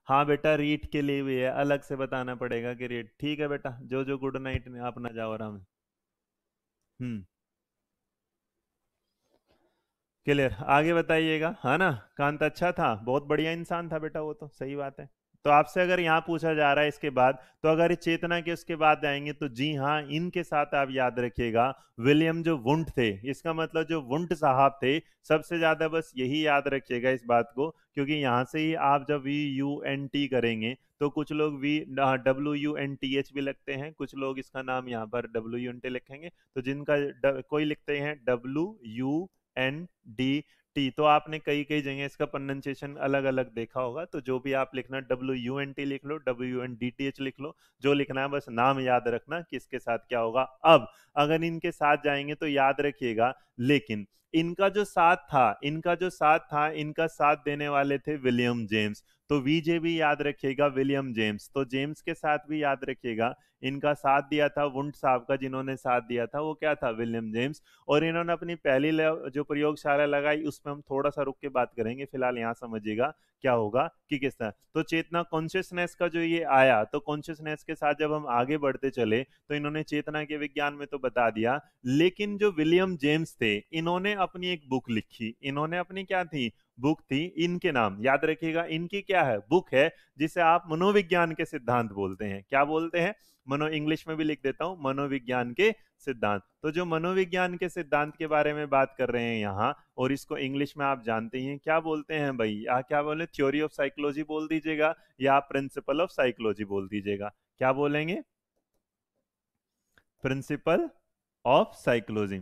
[SPEAKER 1] हाँ बेटा रीट के लिए भी है, अलग से बताना पड़ेगा कि रीट ठीक है बेटा जो जो गुड नाइट में अपना जाओ आराम हम्म। क्लियर। आगे बताइएगा। है ना? कांत अच्छा था। बहुत बढ़िया इंसान था बेटा वो तो। सही बात है। तो आपसे अगर यहाँ पूछा जा रहा है इसके बाद तो अगर चेतना के उसके बाद आएँगे तो जी हाँ इनके साथ आप याद रखिएगा। विलियम जो वुंट थे, इसका मतलब जो वुंट साहब थे, सबसे ज़्यादा बस यही याद रखिएगा इस बात को, क्योंकि यहाँ से ही आप जब वी यू एन टी करेंगे तो कुछ लोग V W U N T H भी लगते हैं। कुछ लोग इसका नाम यहाँ पर डब्ल्यू यू एन टी लिखेंगे। तो जिनका कोई लिखते हैं W U N D T तो आपने कई कई जगह इसका प्रोनाउंसिएशन अलग अलग देखा होगा तो जो भी आप लिखना डब्ल्यू यू एन टी लिख लो W U N D T H लिख लो, जो लिखना है बस नाम याद रखना कि इसके साथ क्या होगा। अब, अगर इनके साथ जाएँगे तो याद रखिएगा, लेकिन इनका जो साथ था, इनका जो साथ था, इनका साथ देने वाले थे विलियम जेम्स। तो वीजे भी याद रखिएगा विलियम जेम्स तो जेम्स के साथ भी याद रखिएगा, इनका साथ दिया था वुंट साहब का, जिन्होंने साथ दिया था, वो क्या था विलियम जेम्स और इन्होंने अपनी पहली जो प्रयोगशाला लगाई, उसमें हम थोड़ा सा रुक के बात करेंगे, फ़िलहाल यहाँ समझिएगा क्या होगा, कि किस तरह। तो चेतना कॉन्शियसनेस का जो ये आया तो कॉन्शियसनेस के साथ जब हम आगे बढ़ते चले तो इन्होंने चेतना के विज्ञान में तो बता दिया, लेकिन जो विलियम जेम्स थे, इन्होंने अपनी एक बुक लिखी। इन्होंने अपनी क्या थी? बुक थी इनके नाम। याद रखिएगा, इनकी क्या है? बुक है जिसे आप मनोविज्ञान के सिद्धांत बोलते हैं। क्या बोलते हैं? मनो इंग्लिश में भी लिख देता हूँ, मनोविज्ञान के सिद्धांत। तो जो मनोविज्ञान के सिद्धांत के बारे में बात कर रहे हैं यहाँ, और इसको इंग्लिश में आप जानते हैं क्या बोलते हैं भाई? या क्या बोले? थ्योरी ऑफ़ साइकोलॉजी बोल दीजिएगा, या प्रिंसिपल ऑफ़ साइकोलॉजी बोल दीजिएगा। क्या बोलेंगे? प्रिंसिपल ऑफ़ साइकोलॉजी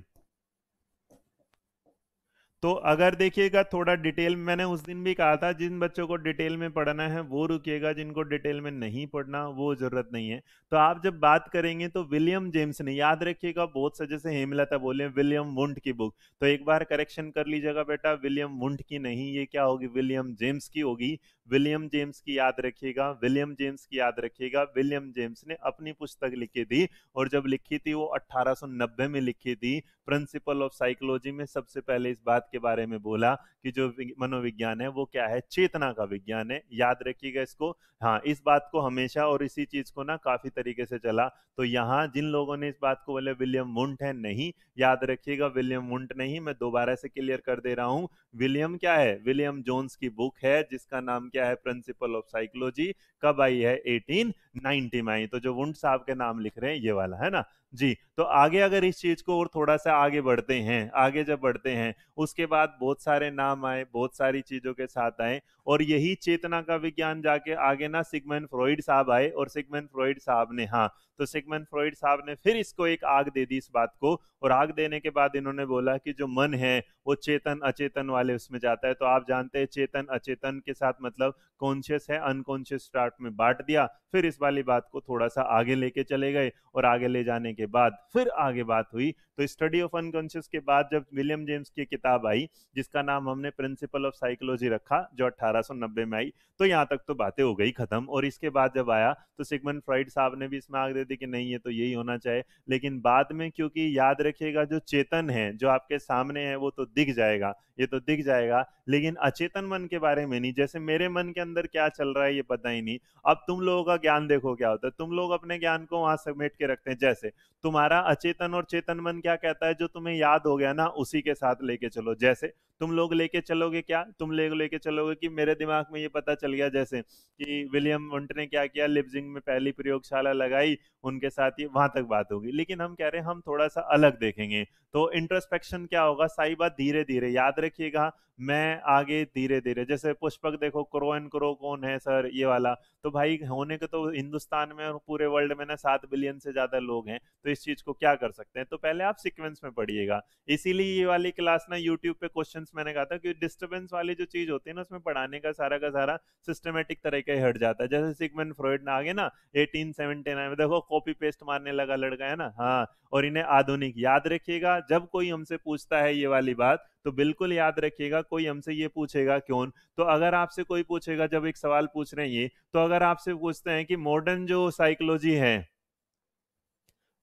[SPEAKER 1] तो अगर देखिएगा, थोड़ा डिटेल मैंने उस दिन भी कहा था, जिन बच्चों को डिटेल में पढ़ना है, वो रुकिएगा, जिनको डिटेल में नहीं पढ़ना, वो ज़रूरत नहीं है। तो आप जब बात करेंगे तो विलियम जेम्स ने, याद रखिएगा, बहुत से जैसे हेमलता बोले विलियम वुंट की बुक। तो एक बार करेक्शन कर लीजिएगा बेटा, विलियम वुंट की नहीं, ये क्या होगी, विलियम जेम्स की होगी। विलियम जेम्स की याद रखिएगा, विलियम जेम्स की याद रखिएगा, विलियम जेम्स ने अपनी पुस्तक लिखी थी, और जब लिखी थी, वो 1890 में लिखी थी, प्रिंसिपल ऑफ़ साइकोलॉजी में सबसे पहले इस बात के बारे में बोला कि जो मनोविज्ञान है वो क्या है? चेतना का विज्ञान है। याद रखिएगा इसको। हाँ इस बात को हमेशा और इसी चीज़ को ना काफ़ी तरीके से चला। तो यहाँ जिन लोगों ने इस बात को बोले, विलियम मुंट है, नहीं। याद रखिएगा, विलियम मुंट नहीं, मैं दोबारा से क्लियर कर दे रहा हूँ। विलियम क्या है? विलियम जोन्स की बुक है, जिसका नाम क्या है? Principle of psychology. कब आई है? 1890 में आई तो जो वुंड साहब के नाम लिख रहे हैं, ये वाला, है ना? जी तो आगे अगर इस चीज़ को और थोड़ा सा आगे बढ़ते हैं, आगे जब बढ़ते हैं, उसके बाद बहुत सारे नाम आए, बहुत सारी चीज़ों के साथ आए, और यही चेतना का विज्ञान जाके आगे ना सिगमन फ्रॉइड साहब आए, और सिगमन फ्रॉइड साहब ने हाँ तो सिगमन फ्रॉइड साहब ने फिर इसको एक आग दे दी इस बात को, और आग देने के बाद इन्होंने बोला कि जो मन है, वो चेतन अचेतन वाले उसमें जाता है तो आप जानते हैं चेतन अचेतन के साथ मतलब कॉन्शियस है अनकॉन्शियस स्टार्ट में बांट दिया, फिर इस वाली बात को थोड़ा सा आगे लेके चले गए और आगे ले जाने के बाद फिर आगे बात हुई। तो स्टडी ऑफ़ अनकॉन्शियस के बाद जब विलियम जेम्स की किताब आई, जिसका नाम हमने प्रिंसिपल ऑफ़ साइकोलॉजी रखा, जो 1890 में आई तो यहाँ तक तो बातें हो गई खत्म। और इसके बाद जब आया तो सिगमन फ्राइड साहब ने भी इसमें आग दे दी कि नहीं, ये तो यही होना चाहिए। लेकिन बाद में, क्योंकि याद रखिएगा, जो चेतन है, जो आपके सामने है, वो तो दिख जाएगा, ये तो दिख जाएगा। लेकिन अचेतन मन के बारे में नहीं, जैसे मेरे मन के अंदर क्या चल रहा है, ये पता ही नहीं। अब तुम लोगों का ज्ञान देखो क्या होता है। तुम लोग अपने ज्ञान को वहाँ समेट के रखते हैं, जैसे तुम्हारा अचेतन और चेतन मन क्या कहता है, जो तुम्हें याद हो गया ना, उसी के साथ लेके चलो, जैसे तुम लोग लेके चलोगे क्या? तुम लोग लेके चलोगे कि मेरे दिमाग में ये पता चल गया जैसे कि विलियम वंट ने क्या किया? लिपजिंग में पहली प्रयोगशाला लगाई, उनके साथ ही वहाँ तक बात होगी। लेकिन हम कह रहे हैं, हम थोड़ा सा अलग देखेंगे। तो इंट्रोस्पेक्शन क्या होगा? साई बात धीरे धीरे याद रखिएगा, मैं आगे धीरे धीरे जैसे पुष्पक देखो, क्रो एंड क्रो कौन है सर, ये वाला। तो भाई, होने के तो हिंदुस्तान में और पूरे वर्ल्ड में ना सात बिलियन से ज़्यादा लोग हैं तो इस चीज़ को क्या कर सकते हैं? तो पहले आप सिक्वेंस में पढ़िएगा। इसीलिए ये वाली क्लास ना यूट्यूब पे क्वेश्चन मैंने कहा था कि डिस्टर्बेंस वाली जो चीज़ होती है ना, उसमें पढ़ाने का सारा का सारा सिस्टमेटिक तरीके हट जाता है। जैसे सिगमेंट फ्रॉइड ना आगे ना एटीन में देखो कॉपी पेस्ट मारने लगा लड़का, है ना? हाँ और इन्हें आधुनिक याद रखिएगा। जब कोई हमसे पूछता है ये वाली बात तो बिल्कुल याद रखिएगा, कोई हमसे ये पूछेगा क्यों? तो अगर आपसे कोई पूछेगा, जब एक सवाल पूछ रहे हैं ये तो अगर आपसे पूछते हैं कि मॉडर्न जो साइकोलॉजी है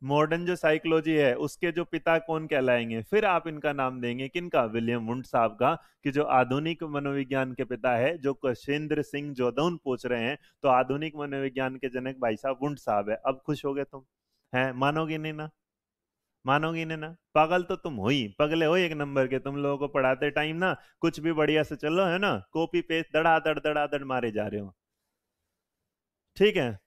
[SPEAKER 1] मॉडर्न जो साइकोलॉजी है, उसके जो पिता कौन कहलाएँगे? फिर आप इनका नाम देंगे किनका? विलियम वुंड साहब का, कि जो आधुनिक मनोविज्ञान के पिता है, जो कशेंद्र सिंह जोदौन पूछ रहे हैं तो आधुनिक मनोविज्ञान के जनक भाई साहब वुंड साहब है। अब खुश हो गए तुम? है? मानोगे नहीं ना? मानोगी ने ना? पागल तो तुम हो ही, पगले हो एक नंबर के, तुम लोगों को पढ़ाते टाइम ना, कुछ भी बढ़िया से चलो, है ना? कॉपी पेस्ट दड़ा दड़ दड़ा दड़ मारे जा रहे हो। ठीक है?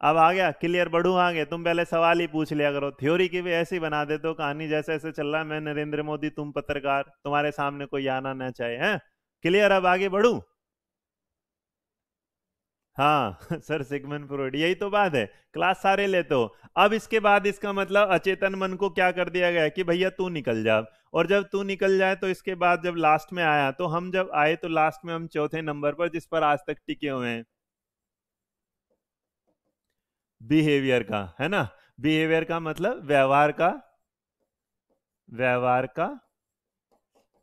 [SPEAKER 1] अब आ गया क्लियर बढ़ू आगे, तुम पहले सवाल ही पूछ लिया करो। थ्योरी की भी ऐसी बना देते हो, कहानी जैसे ऐसे चल रहा है। मैं नरेंद्र मोदी, तुम पत्रकार, तुम्हारे सामने कोई आना ना चाहे, हैं? क्लियर अब आगे बढ़ू? हाँ [LAUGHS] सर सिगमन फ्रॉइड, यही तो बात है क्लास सारे लेते हो। अब इसके बाद इसका मतलब अचेतन मन को क्या कर दिया गया कि भैया तू निकल जा। और जब तू निकल जाए तो इसके बाद जब लास्ट में आया तो हम जब आए तो लास्ट में हम चौथे नंबर पर जिस पर आज तक टिके हुए हैं। बिहेवियर का, है ना? बिहेवियर का मतलब व्यवहार का व्यवहार का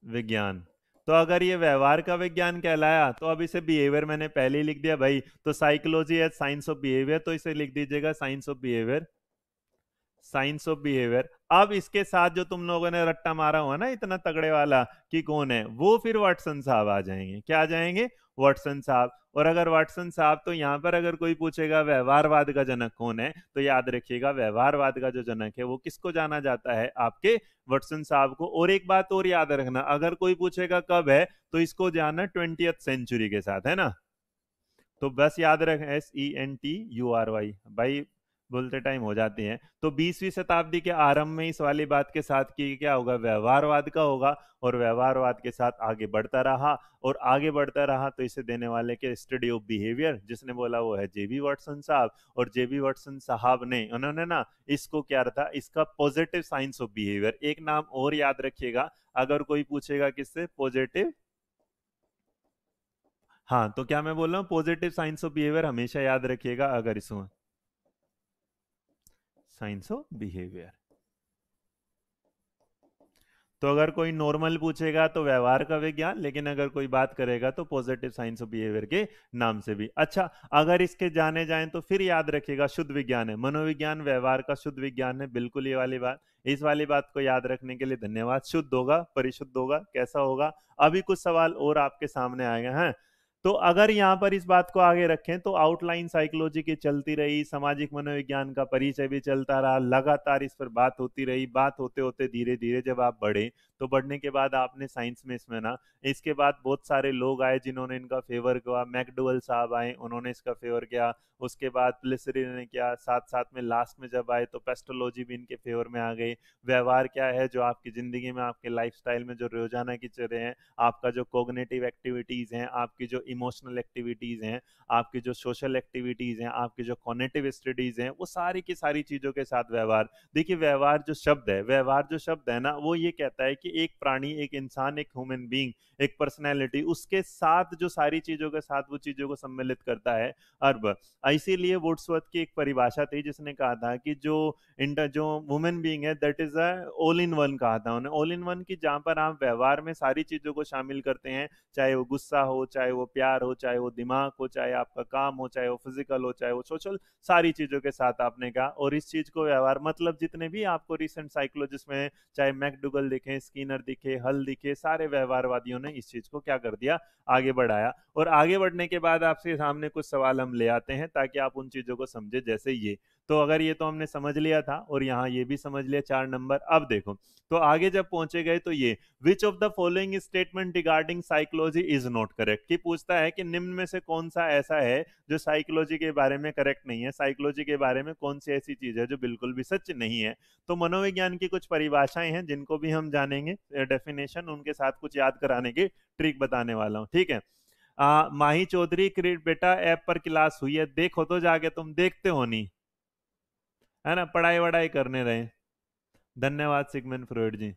[SPEAKER 1] विज्ञान। तो अगर ये व्यवहार का विज्ञान कहलाया तो अब इसे बिहेवियर मैंने पहले ही लिख दिया भाई। तो साइकोलॉजी है, साइंस ऑफ़ बिहेवियर तो इसे लिख दीजिएगा science of behaviour. Science of behaviour. अब इसके साथ जो तुम लोगों ने रट्टा मारा हुआ ना, इतना तगड़े वाला, कि कौन है? वो फिर वाटसन साहब आ जाएँगे। क्या आ जाएँगे? वाटसन साहब। और अगर वाटसन साहब तो यहाँ पर अगर कोई पूछेगा व्यवहारवाद का जनक कौन है तो याद रखिएगा व्यवहारवाद का जो जनक है, वो किसको जाना जाता है? आपके वाटसन साहब को। और एक बात और याद रखना, अगर कोई पूछेगा कब है तो इसको जाना ट्वेंटी सेंचुरी के साथ, है ना? तो बस याद रख S E N T U R Y भाई बोलते टाइम हो जाती हैं। तो 20वीं शताब्दी के आरंभ में इस वाली बात के साथ की क्या होगा, व्यवहारवाद का होगा और व्यवहारवाद के साथ आगे बढ़ता रहा और आगे बढ़ता रहा तो इसे देने वाले के स्टडी ऑफ़ बिहेवियर जिसने बोला वो है जेबी वाटसन साहब और जेबी वाटसन साहब ने, उन्होंने ना इसको क्या था, इसका पॉजिटिव साइंस ऑफ़ बिहेवियर एक नाम और याद रखिएगा, अगर कोई पूछेगा किससे पॉजिटिव हाँ तो क्या मैं बोल रहा हूँ पॉजिटिव साइंस ऑफ़ बिहेवियर हमेशा याद रखिएगा अगर इसमें साइंस ऑफ़ बिहेवियर तो अगर कोई नॉर्मल पूछेगा तो व्यवहार का विज्ञान, लेकिन अगर कोई बात करेगा तो पॉजिटिव साइंस ऑफ़ बिहेवियर के नाम से भी। अच्छा अगर इसके जाने जाएँ तो फिर याद रखिएगा, शुद्ध विज्ञान है। मनोविज्ञान, व्यवहार का शुद्ध विज्ञान है, बिल्कुल ये वाली बात। इस वाली बात को याद रखने के लिए धन्यवाद। शुद्ध होगा, परिशुद्ध होगा, कैसा होगा? अभी कुछ सवाल और आपके सामने आएँगे हैं। तो अगर यहाँ पर इस बात को आगे रखें तो आउटलाइन साइकोलॉजी की चलती रही, सामाजिक मनोविज्ञान का परिचय भी चलता रहा, लगातार इस पर बात होती रही। बात होते होते धीरे धीरे जब आप बढ़े तो बढ़ने के बाद आपने साइंस में इसमें ना, इसके बाद बहुत सारे लोग आए जिन्होंने इनका फेवर किया मैकडुअल साहब आए, उन्होंने इसका फेवर किया। उसके बाद प्लेसरी ने किया साथ साथ में लास्ट में जब आए तो पेस्टोलॉजी भी इनके फेवर में आ गई। व्यवहार क्या है, जो आपकी ज़िंदगी में, आपके लाइफ में जो रोज़ाना की चीज़ें हैं, आपका जो कोग्नेटिव एक्टिविटीज़ हैं, आपकी जो इमोशनल एक्टिविटीज़ हैं, आपकी जो सोशल एक्टिविटीज़ हैं, आपकी जो कॉनेटिव स्टडीज़ हैं, वो सारी की सारी चीज़ों के साथ व्यवहार। देखिए, व्यवहार जो शब्द है, व्यवहार जो शब्द है ना, वो ये कहता है कि एक प्राणी, एक इंसान, एक ह्यूमन बींग एक पर्सनैलिटी उसके साथ जो सारी चीज़ों के साथ वो चीज़ों को सम्मिलित करता है। अर्ब इसीलिए वुड्सवर्थ की एक परिभाषा थी जिसने कहा था कि जो इंटर जो वुमेन बींग है that is a all in one कहा था उन्हें ऑल इन वन की जहाँ पर आप व्यवहार में सारी चीज़ों को शामिल करते हैं, चाहे वो गुस्सा हो, चाहे वो प्यार हो, चाहे वो दिमाग हो, चाहे आपका काम हो, चाहे वो फ़िज़िकल हो, चाहे वो सोशल सारी चीज़ों के साथ आपने कहा। और इस चीज़ को व्यवहार मतलब जितने भी आपको रिसेंट साइकोलॉजिस्ट में चाहे मैकडुगल दिखे, स्कीनर दिखे, हल दिखे, सारे व्यवहारवादियों ने इस चीज़ को क्या कर दिया? आगे बढ़ाया। और आगे बढ़ने के बाद आपसे सामने कुछ सवाल हम ले आते हैं, ताकि आप उन चीज़ों को समझे, जैसे ये। तो अगर ये तो हमने समझ लिया था, और यहाँ ये भी समझ लिया, चार नंबर। अब देखो तो आगे जब पहुँचे गए तो ये which of the following statement regarding psychology is not correct की पूछता है कि निम्न में से कौन सा ऐसा है जो साइकोलॉजी के बारे में करेक्ट नहीं है? साइकोलॉजी के बारे में कौन सी ऐसी चीज़ है जो बिल्कुल भी सच नहीं है? तो मनोविज्ञान की कुछ परिभाषाएँ हैं जिनको भी हम जानेंगे डेफिनेशन उनके साथ कुछ याद कराने की ट्रिक बताने वाला हूँ ठीक है? आ, माही चौधरी क्रिएट बेटा ऐप पर क्लास हुई है देखो तो जाके तुम देखते हो नहीं है ना? पढ़ाई वढ़ाई करने रहे। धन्यवाद सिगमेंट फ्रॉइड जी।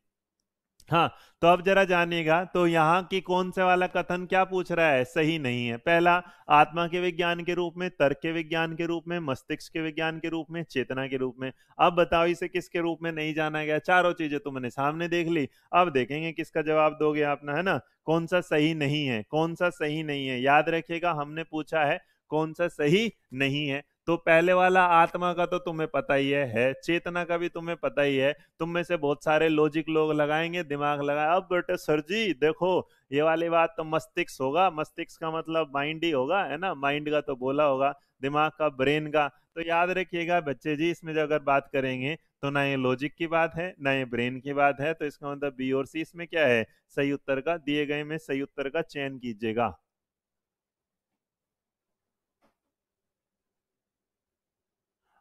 [SPEAKER 1] हाँ तो अब जरा जानिएगा तो यहाँ की कौन से वाला कथन क्या पूछ रहा है? सही नहीं है। पहला, आत्मा के विज्ञान के रूप में, तर्क के विज्ञान के रूप में, मस्तिष्क के विज्ञान के रूप में, चेतना के रूप में। अब बताओ इसे किसके रूप में नहीं जाना गया? चारों चीज़ें तुमने सामने देख ली। अब देखेंगे किसका जवाब दोगे आपने, है ना? कौन सा सही नहीं है? कौन सा सही नहीं है? याद रखिएगा, हमने पूछा है, कौन सा सही नहीं है? तो पहले वाला आत्मा का तो तुम्हें पता ही है, है। चेतना का भी तुम्हें पता ही है। तुम में से बहुत सारे लॉजिक लोग लगाएँगे दिमाग लगाए अब बेटे सर जी देखो ये वाली बात तो मस्तिष्क होगा। मस्तिष्क का मतलब माइंड ही होगा है ना? माइंड का तो बोला होगा दिमाग का ब्रेन का। तो याद रखिएगा बच्चे जी इसमें जो अगर बात करेंगे तो ना ये लॉजिक की बात है ना ये ब्रेन की बात है। तो इसका मतलब बी और सी इसमें क्या है? सही उत्तर का दिए गए में सही उत्तर का चयन कीजिएगा।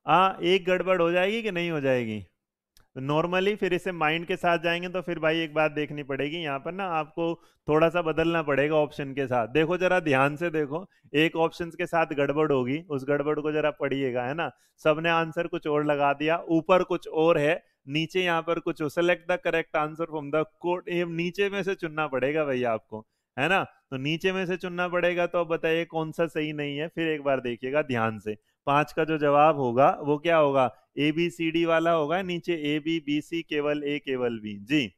[SPEAKER 1] आ, एक गड़बड़ हो जाएगी कि नहीं हो जाएगी? नॉर्मली फिर इसे माइंड के साथ जाएँगे तो फिर भाई एक बात देखनी पड़ेगी, यहाँ पर ना आपको थोड़ा सा बदलना पड़ेगा ऑप्शन के साथ। देखो जरा ध्यान से देखो, एक ऑप्शन के साथ गड़बड़ होगी, उस गड़बड़ को जरा पढ़िएगा, है ना? सबने आंसर कुछ और लगा दिया, ऊपर कुछ और है, नीचे यहाँ पर कुछ select the correct answer from the code नीचे में से चुनना पड़ेगा भैया आपको, है ना? तो नीचे में से चुनना पड़ेगा तो बताइए कौन सा सही नहीं है, फिर एक बार देखिएगा ध्यान से। पाँच का जो जवाब होगा, वो क्या होगा? ए बी सी डी वाला होगा, नीचे ए बी बी सी केवल ए केवल बी जी।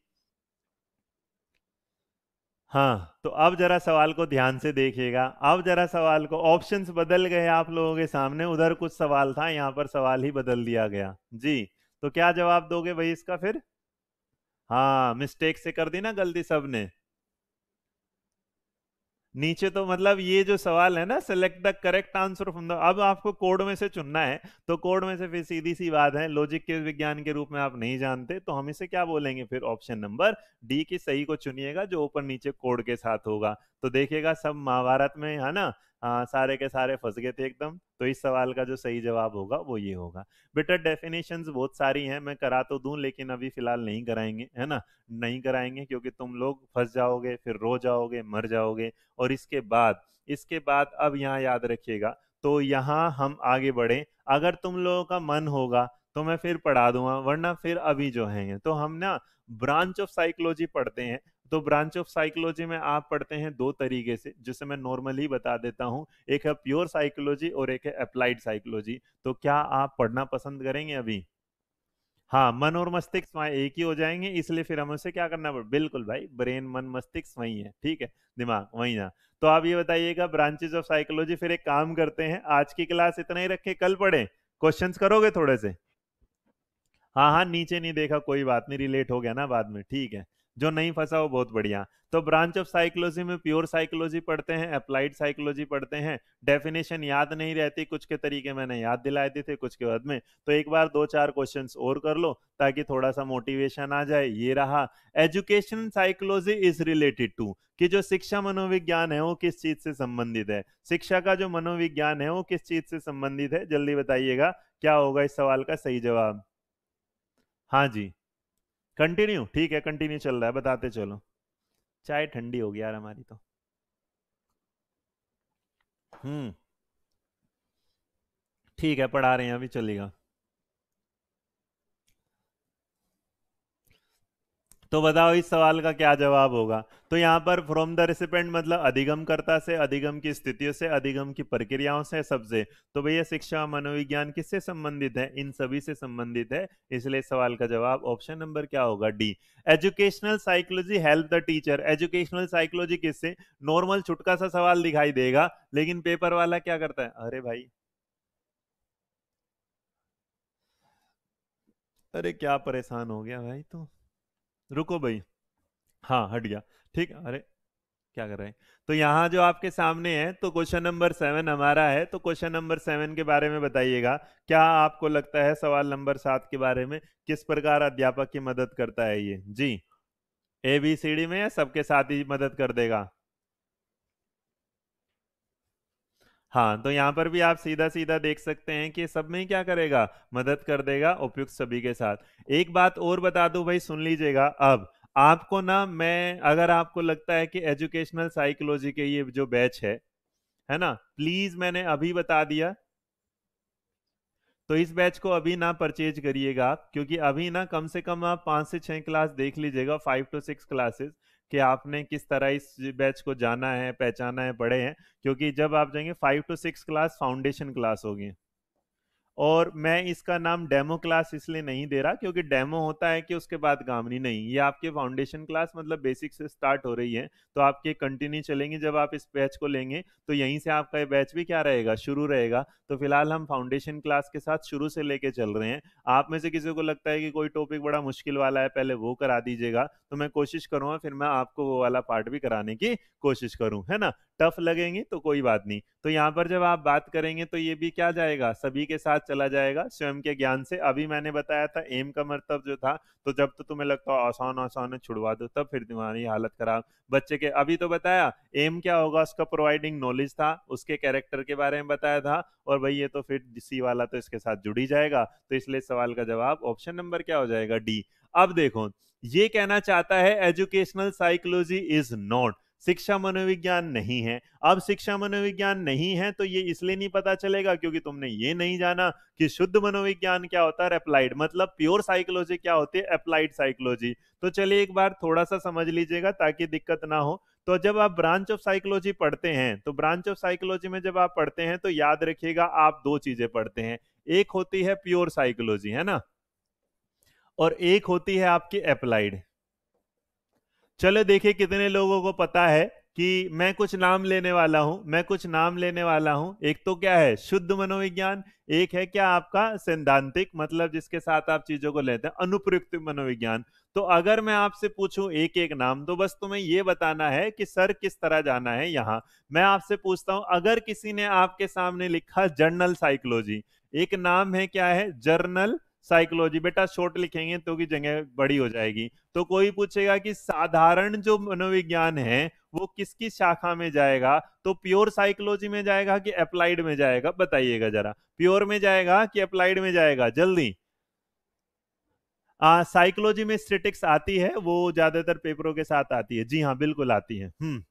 [SPEAKER 1] हाँ तो अब जरा सवाल को ध्यान से देखिएगा। अब जरा सवाल को ऑप्शंस बदल गए आप लोगों के सामने, उधर कुछ सवाल था, यहाँ पर सवाल ही बदल दिया गया। जी तो क्या जवाब दोगे भाई इसका फिर? हाँ मिस्टेक से कर दी ना गलती सबने। नीचे तो मतलब ये जो सवाल है ना select the correct answer from the अब आपको कोड में से चुनना है तो कोड में से फिर सीधी सी बात है लॉजिक के विज्ञान के रूप में आप नहीं जानते तो हम इसे क्या बोलेंगे फिर? ऑप्शन नंबर डी की सही को चुनिएगा, जो ऊपर नीचे कोड के साथ होगा। तो देखिएगा, सब महाभारत में है ना आ, सारे के सारे फंस गए थे एकदम। तो इस सवाल का जो सही जवाब होगा वो ये होगा। बेटा डेफिनेशन बहुत सारी हैं मैं करा तो दूँ लेकिन अभी फ़िलहाल नहीं कराएँगे है ना? नहीं कराएँगे क्योंकि तुम लोग फंस जाओगे फिर रो जाओगे मर जाओगे। और इसके बाद इसके बाद अब यहाँ याद रखिएगा तो यहाँ हम आगे बढ़े। अगर तुम लोगों का मन होगा तो मैं फिर पढ़ा दूँगा वरना फिर अभी जो है तो हम ना ब्रांच ऑफ़ साइकोलॉजी पढ़ते हैं। तो ब्रांच ऑफ़ साइकोलॉजी में आप पढ़ते हैं दो तरीके से, जिसे मैं नॉर्मली बता देता हूँ। एक है प्योर साइकोलॉजी और एक है अप्लाइड साइकोलॉजी तो क्या आप पढ़ना पसंद करेंगे अभी? हाँ मन और मस्तिष्क वहाँ एक ही हो जाएँगे, इसलिए फिर हमें उसे क्या करना पड़े, बिल्कुल भाई ब्रेन मन, मस्तिष्क वही है, ठीक है? दिमाग, वही ना तो आप ये बताइएगा ब्रांचेज ऑफ़ साइकोलॉजी फिर एक काम करते हैं, आज की क्लास इतना ही रखे, कल पढ़े। क्वेश्चन करोगे थोड़े से? हाँ हाँ नीचे नहीं देखा, कोई बात नहीं रिलेट हो गया ना बाद में, ठीक है? जो नहीं फंसा वो बहुत बढ़िया। तो ब्रांच ऑफ़ साइकोलॉजी में प्योर साइकोलॉजी पढ़ते हैं अप्लाइड साइकोलॉजी पढ़ते हैं। डेफिनेशन याद नहीं रहती, कुछ के तरीके मैंने याद दिलाए थे, कुछ के बाद में। तो एक बार दो चार क्वेश्चंस और कर लो, ताकि थोड़ा सा मोटिवेशन आ जाए। ये रहा education psychology is related to कि जो शिक्षा मनोविज्ञान है, वो किस चीज़ से संबंधित है? शिक्षा का जो मनोविज्ञान है, वो किस चीज़ से संबंधित है? जल्दी बताइएगा, क्या होगा इस सवाल का सही जवाब? हाँ जी। कंटिन्यू ठीक है कंटिन्यू चल रहा है, बताते चलो। चाय ठंडी होगी यार हमारी तो। हम्म। ठीक है, पढ़ा रहे हैं, अभी चलेगा। तो बताओ इस सवाल का क्या जवाब होगा? तो यहाँ पर फ्रॉम द रेसिपेंट मतलब अधिगम करता से, अधिगम की स्थितियों से, अधिगम की प्रक्रियाओं से सबसे। तो भैया शिक्षा मनोविज्ञान किससे संबंधित है? इन सभी से संबंधित है। इसलिए सवाल का जवाब ऑप्शन नंबर क्या होगा? D educational psychology help the teacher educational psychology किससे? नॉर्मल छुटका सा सवाल दिखाई देगा, लेकिन पेपर वाला क्या करता है? अरे भाई। अरे क्या परेशान हो गया भाई तू तो। रुको भाई। हाँ हट गया। ठीक, अरे, क्या कर रहे हैं? तो यहाँ जो आपके सामने है तो क्वेश्चन नंबर सेवन हमारा है तो क्वेश्चन नंबर सेवन के बारे में बताइएगा। क्या आपको लगता है सवाल नंबर सात के बारे में किस प्रकार अध्यापक की मदद करता है ये? जी। ए बी सी डी में सबके साथ ही मदद कर देगा। हाँ तो यहाँ पर भी आप सीधा सीधा देख सकते हैं कि सब में क्या करेगा? मदद कर देगा उपयुक्त सभी के साथ। एक बात और बता दूँ भाई, सुन लीजिएगा। अब, आपको ना, मैं, अगर आपको लगता है कि एजुकेशनल साइकोलॉजी के ये जो बैच है है ना? प्लीज़ मैंने अभी बता दिया। तो इस बैच को अभी ना परचेज करिएगा आप, क्योंकि अभी ना कम से कम आप पाँच से छह क्लास देख लीजिएगा, फाइव टू सिक्स क्लासेस। कि आपने किस तरह इस बैच को जाना है, पहचाना है, पढ़े हैं, क्योंकि जब आप जाएँगे five to six class foundation class होगी। और मैं इसका नाम डेमो क्लास इसलिए नहीं दे रहा क्योंकि डेमो होता है कि उसके बाद गामनी नहीं। ये आपके फाउंडेशन क्लास मतलब बेसिक से स्टार्ट हो रही है तो आपके कंटिन्यू चलेंगे जब आप इस बैच को लेंगे तो यहीं से आपका ये बैच भी क्या रहेगा? शुरू रहेगा। तो फ़िलहाल हम फाउंडेशन क्लास के साथ शुरू से लेके चल रहे हैं। आप में से किसी को लगता है कि कोई टॉपिक बड़ा मुश्किल वाला है, पहले वो करा दीजिएगा। तो मैं कोशिश करूँगा, फिर मैं आपको वो वाला पार्ट भी कराने की कोशिश करूँ, है ना? टफ लगेंगे तो कोई बात नहीं। तो यहाँ पर जब आप बात करेंगे तो ये भी क्या जाएगा? सभी के साथ चला जाएगा, स्वयं के ज्ञान से। अभी मैंने बताया था, एम का मतलब जो था तो जब तो तुम्हें लगता हो आसान आसान छुड़वा दो, तब फिर तुम्हारी हालत खराब। बच्चे के, अभी तो बताया, एम क्या होगा? उसका प्रोवाइडिंग नॉलेज था, उसके कैरेक्टर के बारे में बताया था, और भाई ये तो फिर सी वाला तो इसके साथ जुड़ ही जाएगा। तो इसलिए सवाल का जवाब ऑप्शन नंबर क्या हो जाएगा? डी अब देखो, ये कहना चाहता है एजुकेशनल साइकोलॉजी इज़ नॉट शिक्षा मनोविज्ञान नहीं है। अब शिक्षा मनोविज्ञान नहीं है तो ये इसलिए नहीं पता चलेगा क्योंकि तुमने ये नहीं जाना कि शुद्ध मनोविज्ञान क्या होता है अप्लाइड मतलब प्योर साइकोलॉजी क्या होती है? अप्लाइड साइकोलॉजी तो चलिए एक बार थोड़ा सा समझ लीजिएगा ताकि दिक्कत ना हो। तो जब आप ब्रांच ऑफ़ साइकोलॉजी पढ़ते हैं तो ब्रांच ऑफ़ साइकोलॉजी में जब आप पढ़ते हैं तो याद रखिएगा आप दो चीज़ें पढ़ते हैं। एक होती है प्योर साइकोलॉजी है ना? और एक होती है आपकी अप्लाइड चलो देखिए कितने लोगों को पता है कि मैं कुछ नाम लेने वाला हूँ, मैं कुछ नाम लेने वाला हूँ। एक तो क्या है, शुद्ध मनोविज्ञान, एक है क्या आपका सैद्धांतिक मतलब जिसके साथ आप चीज़ों को लेते हैं, अनुप्रयुक्त मनोविज्ञान। तो अगर मैं आपसे पूछूँ एक एक नाम तो बस तुम्हें ये बताना है कि सर किस तरह जाना है यहाँ। मैं आपसे पूछता हूँ, अगर किसी ने आपके सामने लिखा जर्नल साइकोलॉजी, एक नाम है क्या है? जर्नल साइकोलॉजी, बेटा शॉर्ट लिखेंगे तो की जगह बड़ी हो जाएगी। तो कोई पूछेगा कि साधारण जो मनोविज्ञान है, वो किसकी शाखा में जाएगा? तो प्योर साइकोलॉजी में जाएगा कि अप्लाइड में जाएगा? बताइएगा जरा। प्योर में जाएगा कि अप्लाइड में जाएगा? जल्दी। साइकोलॉजी में स्टेटिक्स आती है, वो ज़्यादातर पेपरों के साथ आती है। जी हाँ बिल्कुल आती है। हम्म।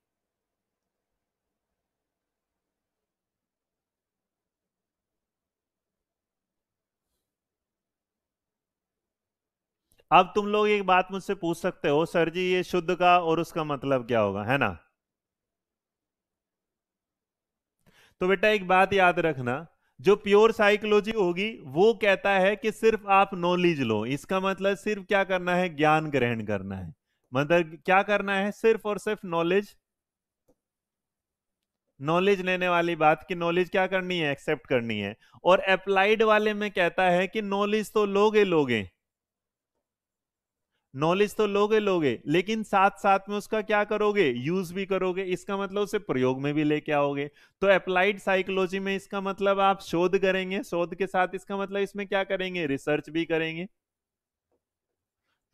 [SPEAKER 1] अब तुम लोग एक बात मुझसे पूछ सकते हो, सर जी, ये शुद्ध का और उसका मतलब क्या होगा, है ना? तो बेटा एक बात याद रखना, जो प्योर साइकोलॉजी होगी, वो कहता है कि सिर्फ़ आप नॉलेज लो। इसका मतलब सिर्फ़ क्या करना है? ज्ञान ग्रहण करना है। मतलब क्या करना है? सिर्फ़ और सिर्फ़ नॉलेज नॉलेज लेने वाली बात की नॉलेज क्या करनी है? एक्सेप्ट करनी है। और अप्लाइड वाले में कहता है कि नॉलेज तो लोगे लोगे। नॉलेज तो लोगे लोगे, लेकिन साथ साथ में उसका क्या करोगे? यूज़ भी करोगे। इसका मतलब उसे प्रयोग में भी लेके आओगे। तो अप्लाइड साइकोलॉजी में इसका मतलब आप शोध करेंगे। शोध के साथ इसका मतलब इसमें क्या करेंगे? रिसर्च भी करेंगे।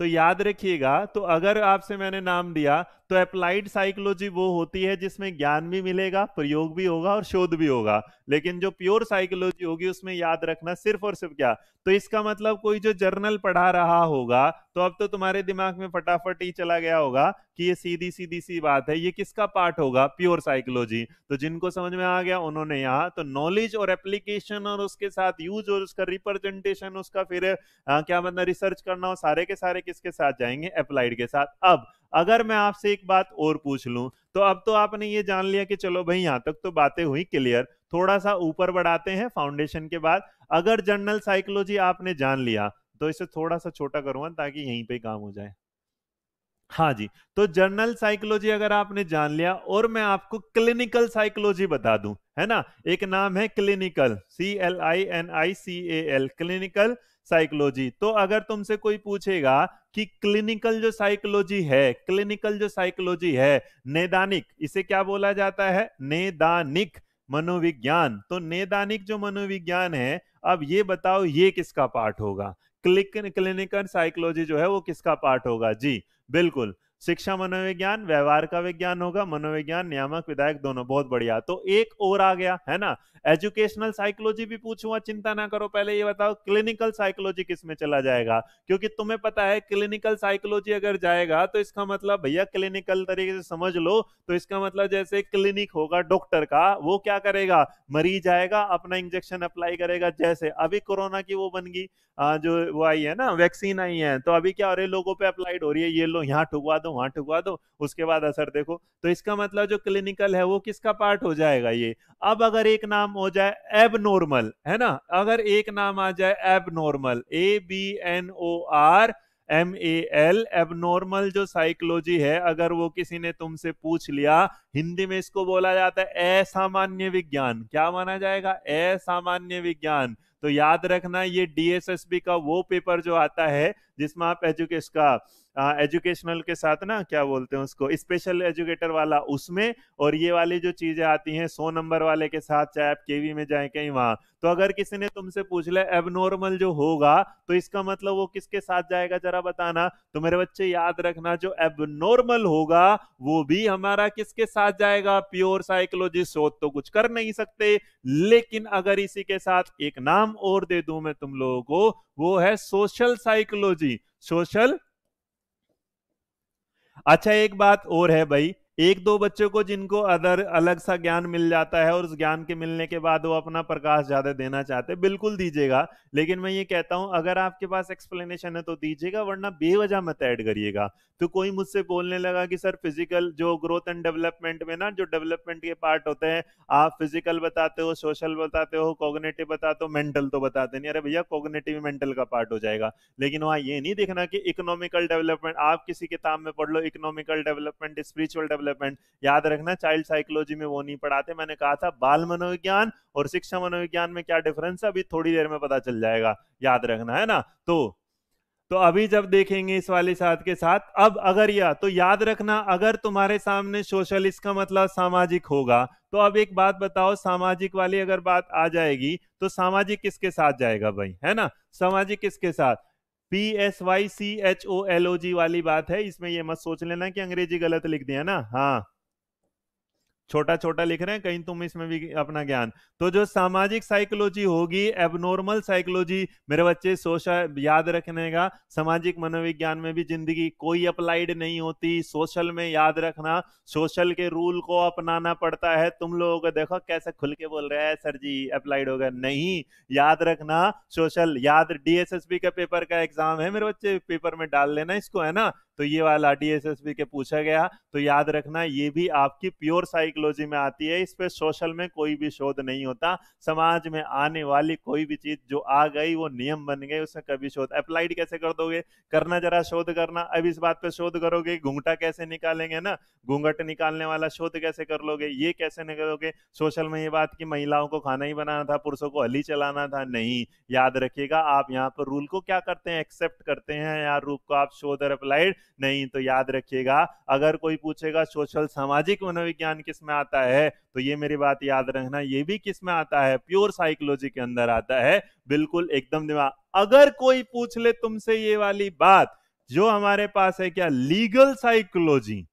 [SPEAKER 1] तो याद रखिएगा तो अगर आपसे मैंने नाम दिया तो अप्लाइड साइकोलॉजी वो होती है जिसमें ज्ञान भी मिलेगा, प्रयोग भी होगा और शोध भी होगा। लेकिन जो प्योर साइकोलॉजी होगी, उसमें याद रखना सिर्फ़ और सिर्फ़ क्या? तो इसका मतलब कोई जो जर्नल पढ़ा रहा होगा तो अब तो तुम्हारे दिमाग में फटाफट ही चला गया होगा कि ये सीधी सीधी सी बात है ये किसका पार्ट होगा? प्योर साइकोलॉजी तो जिनको समझ में आ गया उन्होंने यहाँ तो नॉलेज और एप्लीकेशन और उसके साथ यूज़ और उसका रिप्रेजेंटेशन उसका फिर आ, क्या मतलब रिसर्च करना हो सारे के सारे किसके साथ जाएँगे? अप्लाइड के साथ. अब अगर मैं आपसे एक बात और पूछ लूँ तो अब तो आपने ये जान लिया कि चलो भाई यहाँ तक तो बातें हुई क्लियर थोड़ा सा ऊपर बढ़ाते हैं फाउंडेशन के बाद. अगर जनरल साइकोलॉजी आपने जान लिया तो इसे थोड़ा सा छोटा करूँगा ताकि यहीं पे काम हो जाए। हाँ जी तो जर्नल साइकोलॉजी अगर आपने जान लिया और मैं आपको क्लिनिकल साइकोलॉजी बता दूँ, है ना? एक नाम है clinical C L I N I C A L clinical psychology तो अगर तुमसे कोई पूछेगा कि क्लिनिकल जो साइकोलॉजी है क्लिनिकल जो साइकोलॉजी है, नेदानिक, इसे क्या बोला जाता है? नेदानिक मनोविज्ञान। तो नेदानिक जो मनोविज्ञान है, अब ये बताओ ये किसका पार्ट होगा? क्लिक क्लिनिकल साइकोलॉजी जो है वो किसका पार्ट होगा? जी बिल्कुल। शिक्षा, मनोविज्ञान, व्यवहार का विज्ञान होगा, मनोविज्ञान, नियामक, विधायक दोनों बहुत बढ़िया। तो एक और आ गया, है ना? एजुकेशनल साइकोलॉजी भी पूछूँगा चिंता ना करो, पहले ये बताओ क्लिनिकल साइकोलॉजी किसमें चला जाएगा? क्योंकि तुम्हें पता है क्लिनिकल साइकोलॉजी अगर जाएगा तो इसका मतलब भैया क्लिनिकल तरीके से समझ लो। तो इसका मतलब जैसे क्लिनिक होगा डॉक्टर का, वो क्या करेगा? मरीज़ आएगा, अपना इंजेक्शन अप्लाई करेगा, जैसे अभी कोरोना की वो बन गई जो वो आई है ना वैक्सीन आई है तो अभी क्या हो रही है, लोगों पर अप्लाइड हो रही है, ये लो, यहाँ ठुकवा दो वहाँ ठुकवा दो, उसके बाद असर देखो। तो इसका मतलब जो क्लिनिकल है वो किसका पार्ट हो जाएगा ये? अब अगर एक नाम हो जाए एब नॉर्मल है ना? अगर एक नाम आ जाए abnormal A B N O R M A L abnormal जो साइकोलॉजी है, अगर वो किसी ने तुमसे पूछ लिया, हिंदी में इसको बोला जाता है असामान्य विज्ञान। क्या माना जाएगा? असामान्य विज्ञान। तो याद रखना ये डीएसएसबी का वो पेपर जो आता है, जिसमें आप एजुकेश का एजुकेशनल के साथ ना, क्या बोलते हैं उसको स्पेशल एजुकेटर वाला उसमें, और ये वाली जो चीज़ें आती हैं, सौ नंबर वाले के साथ, चाहे आप केवी में जाए, कहीं वहाँ। तो अगर किसी ने तुमसे पूछ ले एबनॉर्मल जो होगा तो इसका मतलब वो किसके साथ जाएगा, जरा बताना। तो मेरे बच्चे, याद रखना, जो एबनॉर्मल होगा, वो भी हमारा किसके साथ जाएगा? प्योर साइकोलॉजी शोध तो कुछ कर नहीं सकते। लेकिन अगर इसी के साथ एक नाम और दे दूँ मैं तुम लोगों को, वो है सोशल साइकोलॉजी सोशल अच्छा एक बात और है भाई। एक दो बच्चों को जिनको अदर, अलग सा ज्ञान मिल जाता है और उस ज्ञान के मिलने के बाद वो अपना प्रकाश ज़्यादा देना चाहते हैं, बिल्कुल दीजिएगा। लेकिन मैं ये कहता हूँ, अगर आपके पास एक्सप्लेनेशन है तो दीजिएगा, वरना बेवजह मत ऐड करिएगा। तो कोई मुझसे बोलने लगा कि, सर फ़िज़िकल जो ग्रोथ एंड डेवलपमेंट में ना, जो डेवलपमेंट के पार्ट होते हैं, आप फ़िज़िकल बताते हो सोशल बताते हो कॉग्नेटिव बताते हो मेंटल तो बताते नहीं। अरे भैया कॉग्नेटिव मेंटल का पार्ट हो जाएगा। लेकिन वहाँ ये नहीं देखना कि इकोनॉमिकल डेवलपमेंट आप किसी किताब में पढ़ लो इकोनॉमिकल डेवलपमेंट स्पिरिचुअल डेवलपमेंट याद रखना चाइल्ड साइकोलॉजी में वो नहीं पढ़ाते। मैंने कहा था, बाल मनोविज्ञान और शिक्षा मनोविज्ञान में क्या डिफरेंस है? अभी थोड़ी देर में पता चल जाएगा। याद रखना, है ना? तो तो अभी जब देखेंगे इस वाले साथ के साथ, अब अगर या तो याद रखना, अगर तुम्हारे सामने सोशलिस्ट का मतलब सामाजिक होगा तो अब एक बात बताओ, सामाजिक वाली अगर बात आ जाएगी तो सामाजिक किसके साथ जाएगा भाई? है ना? सामाजिक किसके साथ? P S Y C H O L O G वाली बात है, इसमें ये मत सोच लेना कि अंग्रेज़ी गलत लिख दिया ना। हाँ। छोटा छोटा लिख रहे हैं, कहीं तुम इसमें भी अपना ज्ञान। तो जो सामाजिक साइकोलॉजी होगी, एबनॉर्मल साइकोलॉजी, मेरे बच्चे सोशल, याद रखने का सामाजिक मनोविज्ञान में भी ज़िंदगी कोई अप्लाइड नहीं होती। सोशल में याद रखना, सोशल के रूल को अपनाना पड़ता है। तुम लोगों को देखो, कैसे खुल के बोल रहे हैं, सर जी, अप्लाइड होगा नहीं, याद रखना, सोशल, याद डीएसएसबी का पेपर का एग्ज़ाम है, मेरे बच्चे पेपर में डाल लेना इसको, है ना? तो ये वाला डीएसएसबी के पूछा गया। तो याद रखना, ये भी आपकी प्योर साइकोलॉजी में आती है, इस पर सोशल में कोई भी शोध नहीं होता। समाज में आने वाली कोई भी चीज़ जो आ गई, वो नियम बन गए, उसमें कभी शोध अप्लाइड कैसे कर दोगे? करना जरा शोध करना। अब इस बात पे शोध करोगे, घूंघटा कैसे निकालेंगे ना? घूंघट निकालने वाला शोध कैसे कर लोगे? ये कैसे निकालोगे? सोशल में ये बात की महिलाओं को खाना ही बनाना था, पुरुषों को हली चलाना था, नहीं। याद रखिएगा, आप यहाँ पर रूल को क्या करते हैं? एक्सेप्ट करते हैं यार रूप को आप शोध और अप्लाइड नहीं तो याद रखिएगा। अगर कोई पूछेगा, सोशल सामाजिक मनोविज्ञान किसमें आता है? तो ये मेरी बात याद रखना, ये भी किसमें आता है? प्योर साइकोलॉजी के अंदर आता है। बिल्कुल एकदम दिमाग। अगर कोई पूछ ले तुमसे ये वाली बात, जो हमारे पास है क्या? Legal psychology.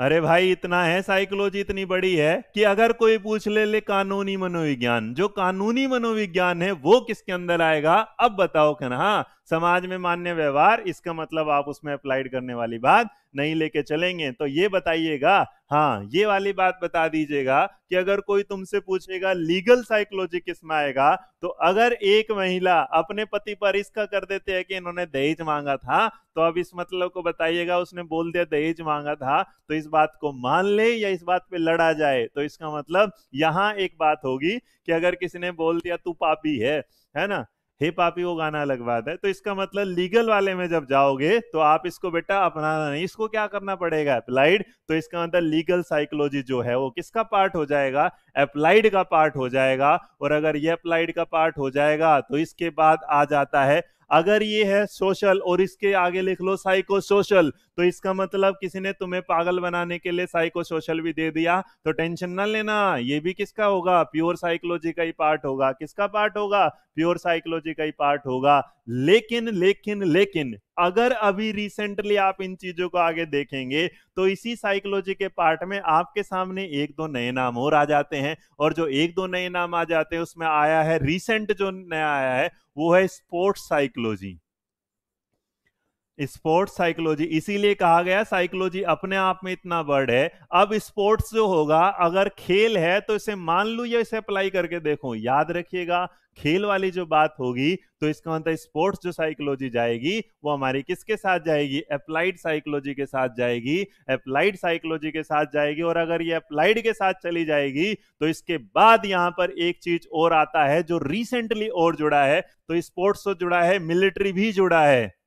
[SPEAKER 1] अरे भाई, इतना है साइकोलॉजी इतनी बड़ी है कि अगर कोई पूछ ले ले कानूनी मनोविज्ञान। जो कानूनी मनोविज्ञान है, वो किसके अंदर आएगा? अब बताओ हाँ समाज में मान्य व्यवहार, इसका मतलब आप उसमें अप्लाइड करने वाली बात। नहीं लेके चलेंगे तो ये बताइएगा हाँ ये वाली बात बता दीजिएगा कि अगर कोई तुमसे पूछेगा लीगल साइकोलॉजी किसमें आएगा तो अगर एक महिला अपने पति पर इसका कर देते हैं कि इन्होंने दहेज मांगा था तो अब इस मतलब को बताइएगा, उसने बोल दिया दहेज मांगा था तो इस बात को मान ले या इस बात पे लड़ा जाए तो इसका मतलब यहाँ एक बात होगी कि अगर किसी ने बोल दिया तू पापी है है ना? हे पापी वो गाना अलग बात है। तो इसका मतलब लीगल वाले में जब जाओगे तो आप इसको बेटा अपनाना नहीं, इसको क्या करना पड़ेगा? अप्लाइड तो इसका मतलब लीगल साइकोलॉजी जो है, वो किसका पार्ट हो जाएगा? अप्लाइड का पार्ट हो जाएगा। और अगर ये अप्लाइड का पार्ट हो जाएगा तो इसके बाद आ जाता है अगर ये है सोशल और इसके आगे लिख लो साइको सोशल तो इसका मतलब किसी ने तुम्हें पागल बनाने के लिए साइको सोशल भी दे दिया तो टेंशन ना लेना। ये भी किसका होगा? प्योर साइकोलॉजी का ही पार्ट होगा। किसका पार्ट होगा? प्योर साइकोलॉजी का ही पार्ट होगा। लेकिन लेकिन लेकिन अगर अभी रिसेंटली आप इन चीज़ों को आगे देखेंगे तो इसी साइकोलॉजी के पार्ट में आपके सामने एक दो नए नाम और आ जाते हैं। और जो एक दो नए नाम आ जाते हैं, उसमें आया है रिसेंट जो नया आया है, वो है स्पोर्ट्स साइकोलॉजी स्पोर्ट्स साइकोलॉजी, इसीलिए कहा गया साइकोलॉजी अपने आप में इतना वर्ड है। अब स्पोर्ट्स जो होगा, अगर खेल है तो इसे मान लू या इसे अप्लाई करके देखो। याद रखिएगा, खेल वाली जो बात होगी तो इसका मतलब स्पोर्ट्स जो साइकोलॉजी जाएगी, वो हमारी किसके साथ जाएगी? अप्लाइड साइकोलॉजी के साथ जाएगी। अप्लाइड साइकोलॉजी के साथ जाएगी और अगर ये अप्लाइड के साथ चली जाएगी तो इसके बाद यहाँ पर एक चीज़ और आता है जो रिसेंटली और जुड़ा है तो स्पोर्ट्स से जुड़ा है मिलिट्री भी जुड़ा है।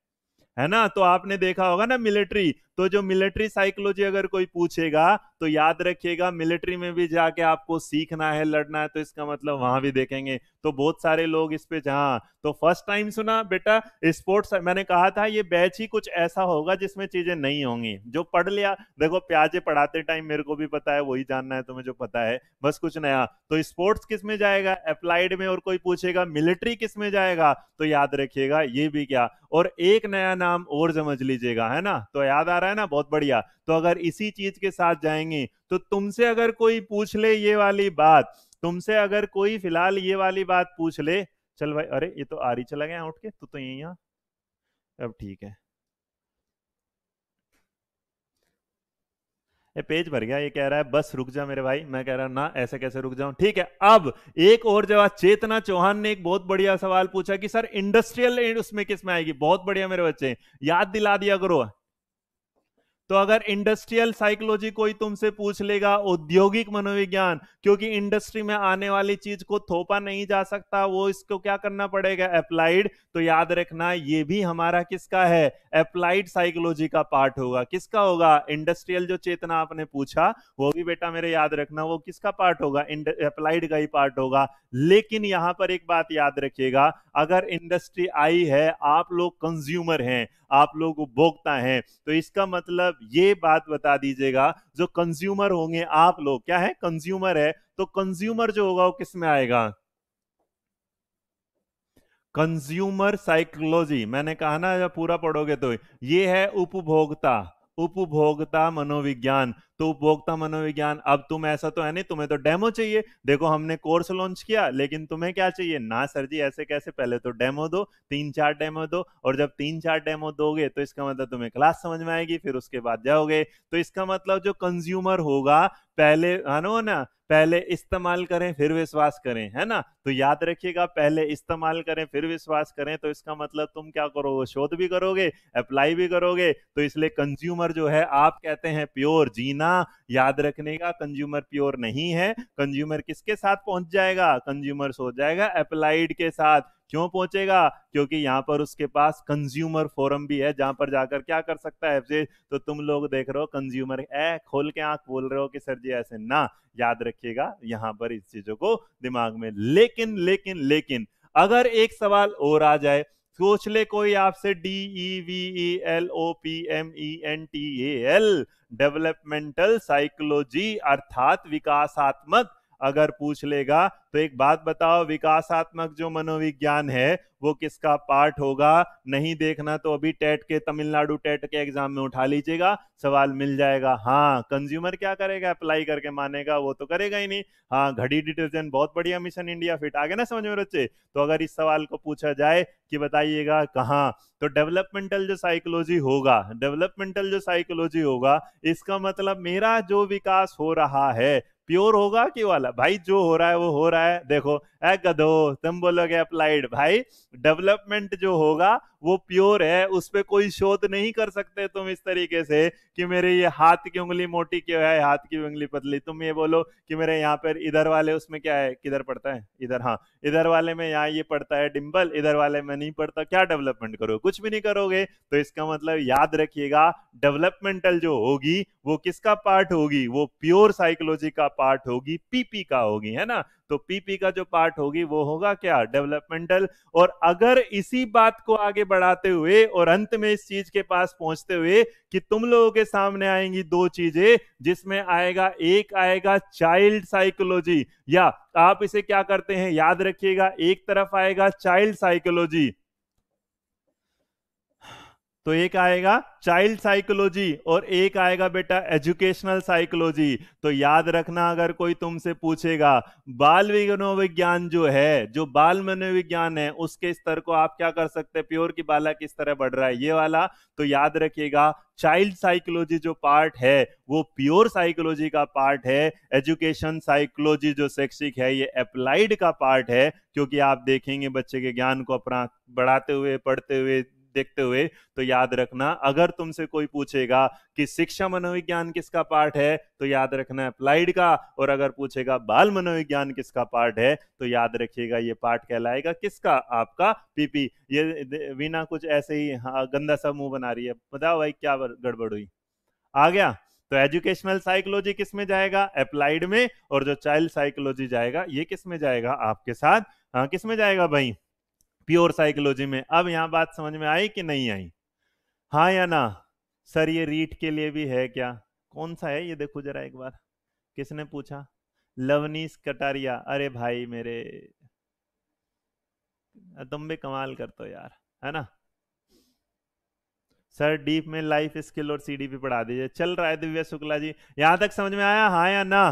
[SPEAKER 1] है ना? तो आपने देखा होगा ना मिलिट्री तो जो मिलिट्री साइकोलॉजी अगर कोई पूछेगा तो याद रखिएगा, मिलिट्री में भी जाके आपको सीखना है, लड़ना है तो इसका मतलब वहाँ भी देखेंगे। तो बहुत सारे लोग इस पे, जहाँ तो फ़र्स्ट टाइम सुना, बेटा स्पोर्ट्स मैंने कहा था, ये बैच ही कुछ ऐसा होगा जिसमें चीज़ें नहीं होंगी। जो पढ़ लिया, देखो, प्याजे पढ़ाते टाइम मेरे को भी पता है, वही जानना है, तुम्हें जो पता है, बस कुछ नया। तो स्पोर्ट्स किसमें जाएगा? अप्लाइड में, और कोई पूछेगा मिलिट्री किसमें जाएगा? तो याद रखिएगा, ये भी क्या? और एक नया नाम और समझ लीजिएगा, है ना? तो याद आ रहा है ना, बहुत बढ़िया। तो अगर इसी चीज़ के साथ जाएँगे तो तुमसे अगर कोई पूछ ले ये वाली बात, तुमसे अगर कोई फ़िलहाल ये वाली बात पूछ ले, चल भाई, अरे ये तो आ रही चला गया उठ के, तू तो यही यहाँ अब ठीक है। ये पेज भर गया, ये कह रहा है, बस रुक जा मेरे भाई। मैं कह रहा हूँ, ना, ऐसे कैसे रुक जाऊँ? ठीक है, अब एक और जवाब, चेतना चौहान ने एक बहुत बढ़िया सवाल पूछा कि, सर, इंडस्ट्रियल उसमें किसमें आएगी? बहुत बढ़िया मेरे बच्चे, याद दिला दिया करो। तो अगर इंडस्ट्रियल साइकोलॉजी कोई तुमसे पूछ लेगा, औद्योगिक मनोविज्ञान, क्योंकि इंडस्ट्री में आने वाली चीज़ को थोपा नहीं जा सकता, वो इसको क्या करना पड़ेगा? अप्लाइड तो याद रखना ये भी हमारा किसका है? अप्लाइड साइकोलॉजी का पार्ट होगा। किसका होगा? इंडस्ट्रियल जो चेतना आपने पूछा, वो भी बेटा मेरे याद रखना, वो किसका पार्ट होगा? अप्लाइड का ही पार्ट होगा। लेकिन यहाँ पर एक बात याद रखिएगा, अगर इंडस्ट्री आई है, आप लोग कंज्यूमर हैं आप लोग उपभोक्ता हैं। तो इसका मतलब ये बात बता दीजिएगा, जो कंज्यूमर होंगे आप लोग, क्या है? कंज्यूमर है। तो कंज्यूमर जो होगा वो किसमें आएगा? कंज्यूमर साइकोलॉजी मैंने कहा ना जब पूरा पढ़ोगे तो। ये है उपभोक्ता। उपभोक्ता मनोविज्ञान। तो उपभोक्ता मनोविज्ञान, अब तुम ऐसा तो है नहीं, तुम्हें तो डेमो चाहिए। देखो, हमने कोर्स लॉन्च किया, लेकिन तुम्हें क्या चाहिए? ना सर जी, ऐसे कैसे? पहले तो डेमो दो, तीन चार डेमो दो, और जब तीन चार डेमो दोगे तो इसका मतलब तुम्हें क्लास समझ में आएगी, फिर उसके बाद जाओगे। तो इसका मतलब जो कंज्यूमर होगा, पहले, है ना पहले इस्तेमाल करें, फिर विश्वास करें, है ना? तो याद रखिएगा, पहले इस्तेमाल करें, फिर विश्वास करें तो इसका मतलब तुम क्या करोगे? शोध भी करोगे अप्लाई भी करोगे तो इसलिए कंज्यूमर जो है, आप कहते हैं प्योर जीना, याद रखने का कंज्यूमर प्योर नहीं है। कंज्यूमर किसके साथ पहुँच जाएगा? कंज्यूमर सो जाएगा अप्लाइड के साथ। क्यों पहुंचेगा? क्योंकि यहाँ पर उसके पास कंज्यूमर फोरम भी है, जहाँ पर जाकर क्या कर सकता है एफजे तो तुम लोग देख रहे हो कंज्यूमर ए, खोल के आँख बोल रहे हो कि सर जी ऐसे ना, याद रखिएगा, यहाँ पर इस चीज़ों को दिमाग में लेकिन लेकिन लेकिन अगर एक सवाल और आ जाए, सोच ले कोई आपसे D E V E L O P M E N T L developmental psychology अर्थात विकासात्मक अगर पूछ लेगा तो एक बात बताओ, विकासात्मक जो मनोविज्ञान है, वो किसका पार्ट होगा? नहीं देखना तो अभी टेट के, तमिलनाडु टेट के एग्ज़ाम में उठा लीजिएगा, सवाल मिल जाएगा। हाँ कंज्यूमर क्या करेगा? अप्लाई करके मानेगा, वो तो करेगा ही नहीं। हाँ घड़ी डिटर्जेंट बहुत बढ़िया मिशन इंडिया फिट आगे ना समझ में बच्चे? तो अगर इस सवाल को पूछा जाए कि बताइएगा कहाँ? तो डेवलपमेंटल जो साइकोलॉजी होगा डेवलपमेंटल जो साइकोलॉजी होगा, इसका मतलब मेरा जो विकास हो रहा है प्योर होगा कि वाला? भाई, जो हो रहा है, वो हो रहा है। देखो ए गधो, तुम बोलोगे अप्लाइड भाई डेवलपमेंट जो होगा वो प्योर है, उस पर कोई शोध नहीं कर सकते तुम इस तरीके से कि मेरे ये हाथ की उंगली मोटी क्यों है, हाथ की उंगली पतली। तुम ये बोलो कि मेरे यहाँ पर इधर वाले उसमें क्या है? किधर पड़ता है? इधर हाँ। इधर वाले में यहाँ ये पड़ता है डिम्बल इधर वाले में नहीं पड़ता। क्या डेवलपमेंट करो कुछ भी नहीं करोगे तो इसका मतलब याद रखिएगा डेवलपमेंटल जो होगी, वो किसका पार्ट होगी? वो प्योर साइकोलॉजी का पार्ट होगी पीपी का होगी, है ना? तो पीपी का जो पार्ट होगी वो होगा क्या? डेवलपमेंटल और अगर इसी बात को आगे बढ़ाते हुए और अंत में इस चीज़ के पास पहुँचते हुए कि तुम लोगों के सामने आएँगी दो चीज़ें, जिसमें आएगा, एक आएगा चाइल्ड साइकोलॉजी या आप इसे क्या करते हैं? याद रखिएगा, एक तरफ़ आएगा चाइल्ड साइकोलॉजी तो एक आएगा चाइल्ड साइकोलॉजी और एक आएगा बेटा एजुकेशनल साइकोलॉजी तो याद रखना अगर कोई तुमसे पूछेगा, बाल मनोविज्ञान जो है, जो बाल मनोविज्ञान है, उसके स्तर को आप क्या कर सकते हैं? प्योर की बाला किस तरह बढ़ रहा है? ये वाला तो याद रखिएगा चाइल्ड साइकोलॉजी जो पार्ट है, वो प्योर साइकोलॉजी का पार्ट है एजुकेशन साइकोलॉजी जो शैक्षिक है, ये अप्लाइड का पार्ट है, क्योंकि आप देखेंगे बच्चे के ज्ञान को अपना बढ़ाते हुए, पढ़ते हुए देखते हुए तो याद रखना अगर तुमसे कोई पूछेगा कि शिक्षा मनोविज्ञान किसका पार्ट है तो याद रखना अप्लाइड का और अगर पूछेगा बाल मनोविज्ञान किसका पार्ट है तो याद रखिएगा ये पार्ट कहलाएगा किसका? आपका पीपी। ये वीना कुछ ऐसे ही हाँ, गंदा सा मुँह बना रही है। बताओ भाई क्या गड़बड़ हुई? आ गया। तो एजुकेशनल साइकोलॉजी किसमें जाएगा? अप्लाइड में और जो चाइल्ड साइकोलॉजी जाएगा ये किसमें जाएगा? आपके साथ। हाँ किसमें जाएगा भाई? प्योर साइकोलॉजी में। अब यहाँ बात समझ में आई कि नहीं आई? हाँ या ना? सर, ये रीट के लिए भी है क्या? कौन सा है? ये देखो जरा एक बार। किसने पूछा? लवनीस कटारिया। अरे भाई मेरे। तुम भी कमाल कर तो यार, है ना? सर, डीप में लाइफ स्किल और सीडीपी पढ़ा दीजिए। चल रहा है दिव्या शुक्ला जी। यहाँ तक समझ में आया? हाँ या ना?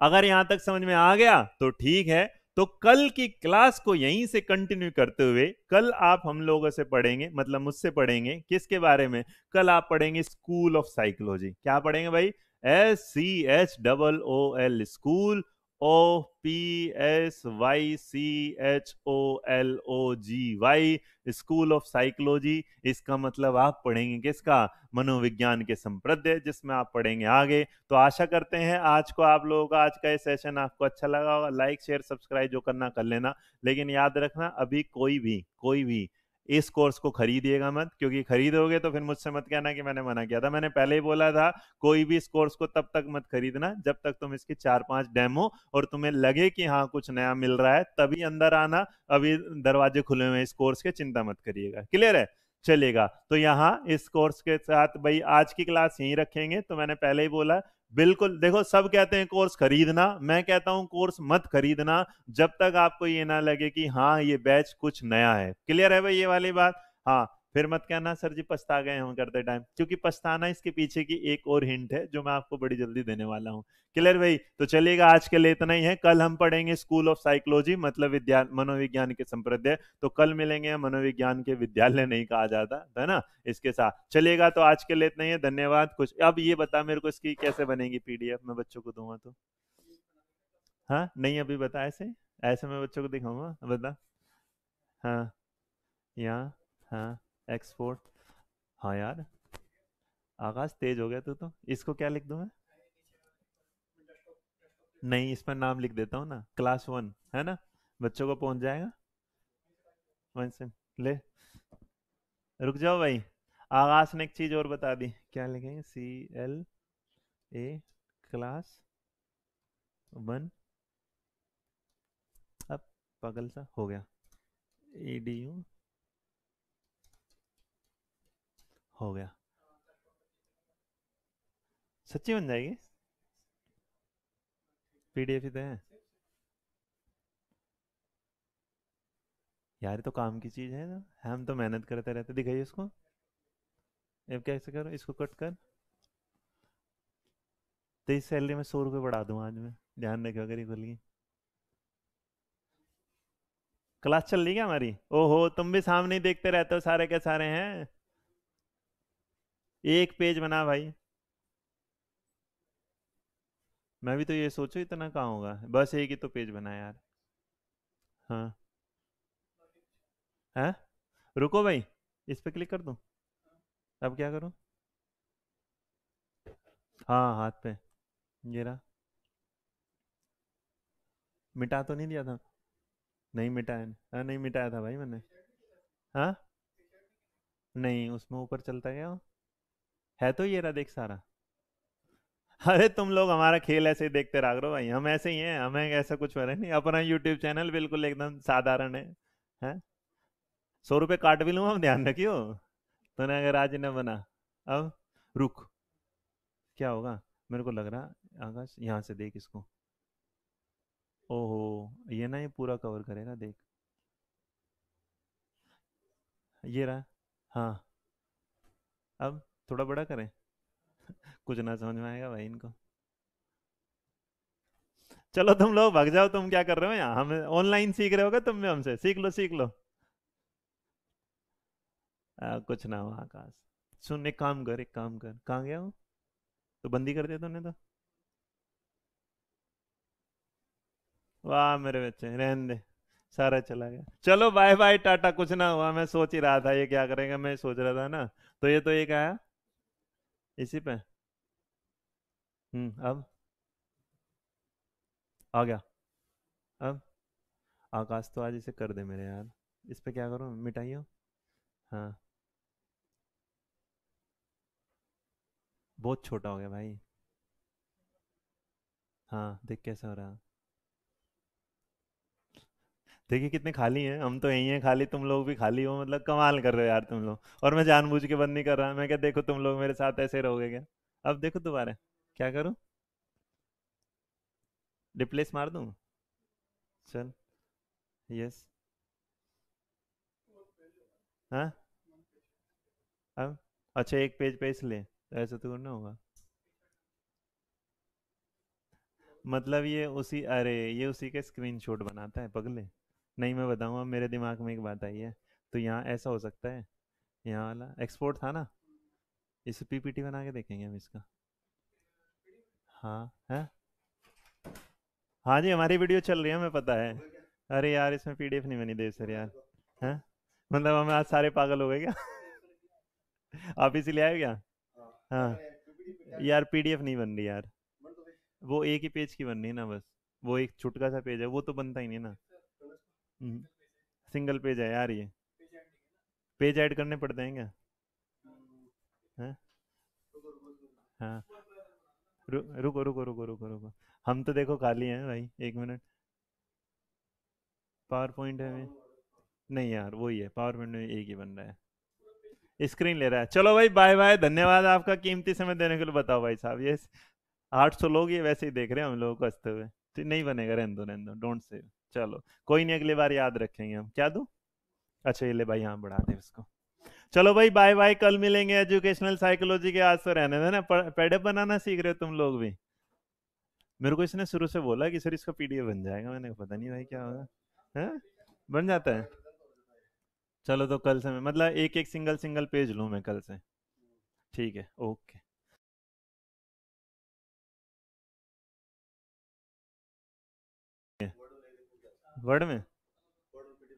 [SPEAKER 1] अगर यहाँ तक समझ में आ गया तो ठीक है। तो कल की क्लास को यहीं से कंटिन्यू करते हुए कल आप हम लोगों से पढ़ेंगे मतलब मुझसे पढ़ेंगे, किसके बारे में? कल आप पढ़ेंगे स्कूल ऑफ़ साइकोलॉजी क्या पढ़ेंगे भाई? S C H double O L school O P S Y C H O L O G Y school of psychology इसका मतलब आप पढ़ेंगे किसका? मनोविज्ञान के संप्रद्य, जिसमें आप पढ़ेंगे आगे। तो आशा करते हैं आज को आप लोगों का, आज का ये सेशन आपको अच्छा लगा होगा। लाइक शेयर सब्सक्राइब जो करना कर लेना। लेकिन याद रखना, अभी कोई भी कोई भी इस कोर्स को खरीदिएगा मत, क्योंकि खरीदोगे तो फिर मुझसे मत कहना कि मैंने मना किया था। मैंने पहले ही बोला था, कोई भी इस कोर्स को तब तक मत खरीदना, जब तक तुम इसकी चार पाँच डेमो और तुम्हें लगे कि हाँ कुछ नया मिल रहा है, तभी अंदर आना, अभी दरवाजे खुले हुए इस कोर्स के, चिंता मत करिएगा। क्लियर है? चलेगा। तो यहाँ इस कोर्स के साथ भाई आज की क्लास यहीं रखेंगे। तो मैंने पहले ही बोला बिल्कुल, देखो सब कहते हैं कोर्स खरीदना, मैं कहता हूँ कोर्स मत खरीदना, जब तक आपको ये ना लगे कि हाँ ये बैच कुछ नया है। क्लियर है भाई ये वाली बात? हाँ फिर मत कहना, सर जी पछता गए हम करते टाइम क्योंकि पछताना इसके पीछे की एक और हिंट है, जो मैं आपको बड़ी जल्दी देने वाला हूँ। क्लियर भाई? तो चलिएगा, आज के लिए इतना ही है। कल हम पढ़ेंगे स्कूल ऑफ़ साइकोलॉजी मतलब विद्या मनोविज्ञान के संप्रदाय। तो कल मिलेंगे मनोविज्ञान के विद्यालय, नहीं कहा जाता, है ना? इसके साथ। चलिएगा तो आज के लिए इतना ही है। धन्यवाद। कुछ, अब ये बता मेरे को इसकी कैसे बनेगी पीडीएफ मैं बच्चों को दूँगा तो। हाँ? नहीं, अभी बता ऐसे? ऐसे मैं बच्चों को दिखाऊँगा? बता। हाँ। यहाँ? हाँ। एक्सपोर्ट हाँ यार। आकाश तेज हो गया तू तो। इसको क्या लिख दू मैं? नहीं, इस पर नाम लिख देता हूँ ना। क्लास वन है ना? बच्चों को पहुँच जाएगा। वन से ले। रुक जाओ भाई। आकाश ने एक चीज़ और बता दी। क्या लिखेंगे? C L A class one अब पगल सा हो गया। ई डी यू हो गया। सच्ची बन जाएगी? पीडीएफ ही तो है। यार तो काम की चीज़ है ना। हम तो मेहनत करते रहते दिखाइए इसको। अब कैसे करो? इसको कट कर। तो इस सैलरी में सौ रुपये बढ़ा दूँ आज में। ध्यान रखे अगर ये खुल क्लास चल रही क्या हमारी? ओहो, तुम भी सामने देखते रहते हो सारे के सारे, हैं? एक पेज बना भाई। मैं भी तो ये सोचो इतना कहाँ होगा। बस एक ही तो पेज बना यार। हाँ। है? रुको भाई, इस पे क्लिक कर दूँ? अब क्या करूँ? हाँ हाथ पे। ये मिटा तो नहीं दिया था। नहीं मिटाया। नहीं मिटाया था भाई मैंने। हाँ? नहीं, उसमें ऊपर चलता गया है तो ये रहा देख सारा। अरे तुम लोग हमारा खेल ऐसे ही देखते रह भाई, हम ऐसे ही हैं, हमें ऐसा कुछ हो नहीं, अपना यूट्यूब चैनल बिल्कुल एकदम साधारण है, हैं? सौ रुपये काट भी लूँ हम ध्यान रखियो। तूने अगर आज न बना, अब रुक। क्या होगा? मेरे को लग रहा, आकाश, यहाँ से देख इसको। ओहो, ये ना ये पूरा कवर करेगा, देख। ये रहा हाँ। अब थोड़ा बड़ा करें। [LAUGHS] कुछ ना समझ में आएगा भाई इनको। चलो तुम लोग भाग जाओ तुम क्या कर रहे हो यहाँ? हम ऑनलाइन सीख रहे होगे तुम भी हमसे। सीख लो सीख लो। आ, कुछ ना हो आकाश। सुन एक काम कर एक काम कर। कहाँ गया हो तो बंदी कर दिया तूने तो। वाह मेरे बच्चे रहन दे। सारा चला गया। चलो बाय बाय टाटा। कुछ ना हुआ मैं सोच ही रहा था ये क्या करेगा मैं सोच रहा था ना। तो ये तो एक आया। इसी पे। हम्म अब? आ गया। अब? आकाश तो आज इसे कर दे मेरे यार। इस पे क्या करूँ? मिटाइयो हाँ। बहुत छोटा हो गया भाई। हाँ देख कैसा हो रहा। देखिए कितने खाली हैं, हम तो यही हैं, खाली तुम लोग भी खाली हो मतलब कमाल कर रहे हो यार तुम लोग। और मैं जानबूझ के बंद नहीं कर रहा मैं क्या देखो तुम लोग मेरे साथ ऐसे रहोगे क्या? अब देखो दोबारा, क्या करूँ? रिप्लेस मार दूँ? चल यस हाँ? अब? अच्छा एक पेज पे इसलिए ऐसा तो करना होगा। मतलब ये उसी, अरे, ये उसी के स्क्रीनशॉट बनाता है, पगले। नहीं, मैं बताऊँगा, मेरे दिमाग में एक बात आई है। तो यहाँ ऐसा हो सकता है, यहाँ वाला एक्सपोर्ट था ना? इस पीपीटी बना के देखेंगे हम इसका। हाँ है? हाँ जी, हमारी वीडियो चल रही है, हमें पता है। अरे यार, इसमें पीडीएफ नहीं बनी दे सर यार। हैं? मतलब हमें आज सारे पागल हो गए क्या? आप इसीलिए आए क्या? हाँ। यार पीडीएफ नहीं बन रही यार। वो एक ही पेज की बन रही है ना बस। वो एक छुटका सा पेज है, वो तो बनता ही नहीं ना। सिंगल पेज है यार ये। पेज ऐड करने पड़ते हैं क्या? हाँ? रुको रुको रुको रुको रुको। हम तो देखो खाली हैं भाई, एक मिनट। पावर पॉइंट है नहीं यार, वही है पावर पॉइंट में एक ही बन रहा है। स्क्रीन ले रहा है। चलो भाई बाय बाय धन्यवाद आपका कीमती समय देने के लिए। बताओ भाई साहब, ये आठ सौ लोग ये वैसे ही देख रहे हैं हम लोगों को हँसते हुए। तो नहीं बनेगा रहने दो रहने दो। डोंट सेव चलो, कोई नहीं, अगली बार याद रखेंगे हम। क्या दू? अच्छा ये ले भाई यहाँ बढ़ा दे उसको चलो भाई बाय बाय कल मिलेंगे एजुकेशनल साइकोलॉजी के आज तो रहने देना पेडअप बनाना सीख रहे हो तुम लोग भी। मेरे को इसने शुरू से बोला कि सर, इसका पीडीएफ बन जाएगा। मैंने पता नहीं भाई, क्या होगा? है? बन जाता है। चलो तो कल से मैं मतलब एक एक सिंगल सिंगल पेज लूँ मैं कल से। ठीक है, ओके। वर्ड में?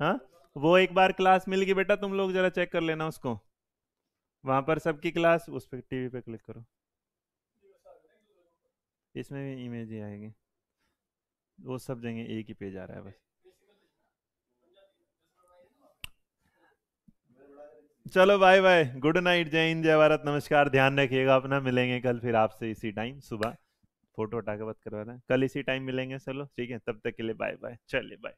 [SPEAKER 1] हाँ? वो एक बार क्लास मिल गई बेटा, तुम लोग जरा चेक कर लेना उसको। वहाँ पर सबकी क्लास उस पर टीवी पे क्लिक करो। इसमें भी इमेज ही आएगी। वो सब जगह एक ही पेज आ रहा है बस। चलो बाय बाय गुड नाइट जय हिंद, जय भारत। नमस्कार, ध्यान रखिएगा अपना। मिलेंगे कल फिर आपसे इसी टाइम सुबह। फ़ोटो हटा के बात करवाना कल इसी टाइम मिलेंगे, चलो, ठीक है, तब तक के लिए बाय बाय चलिए बाय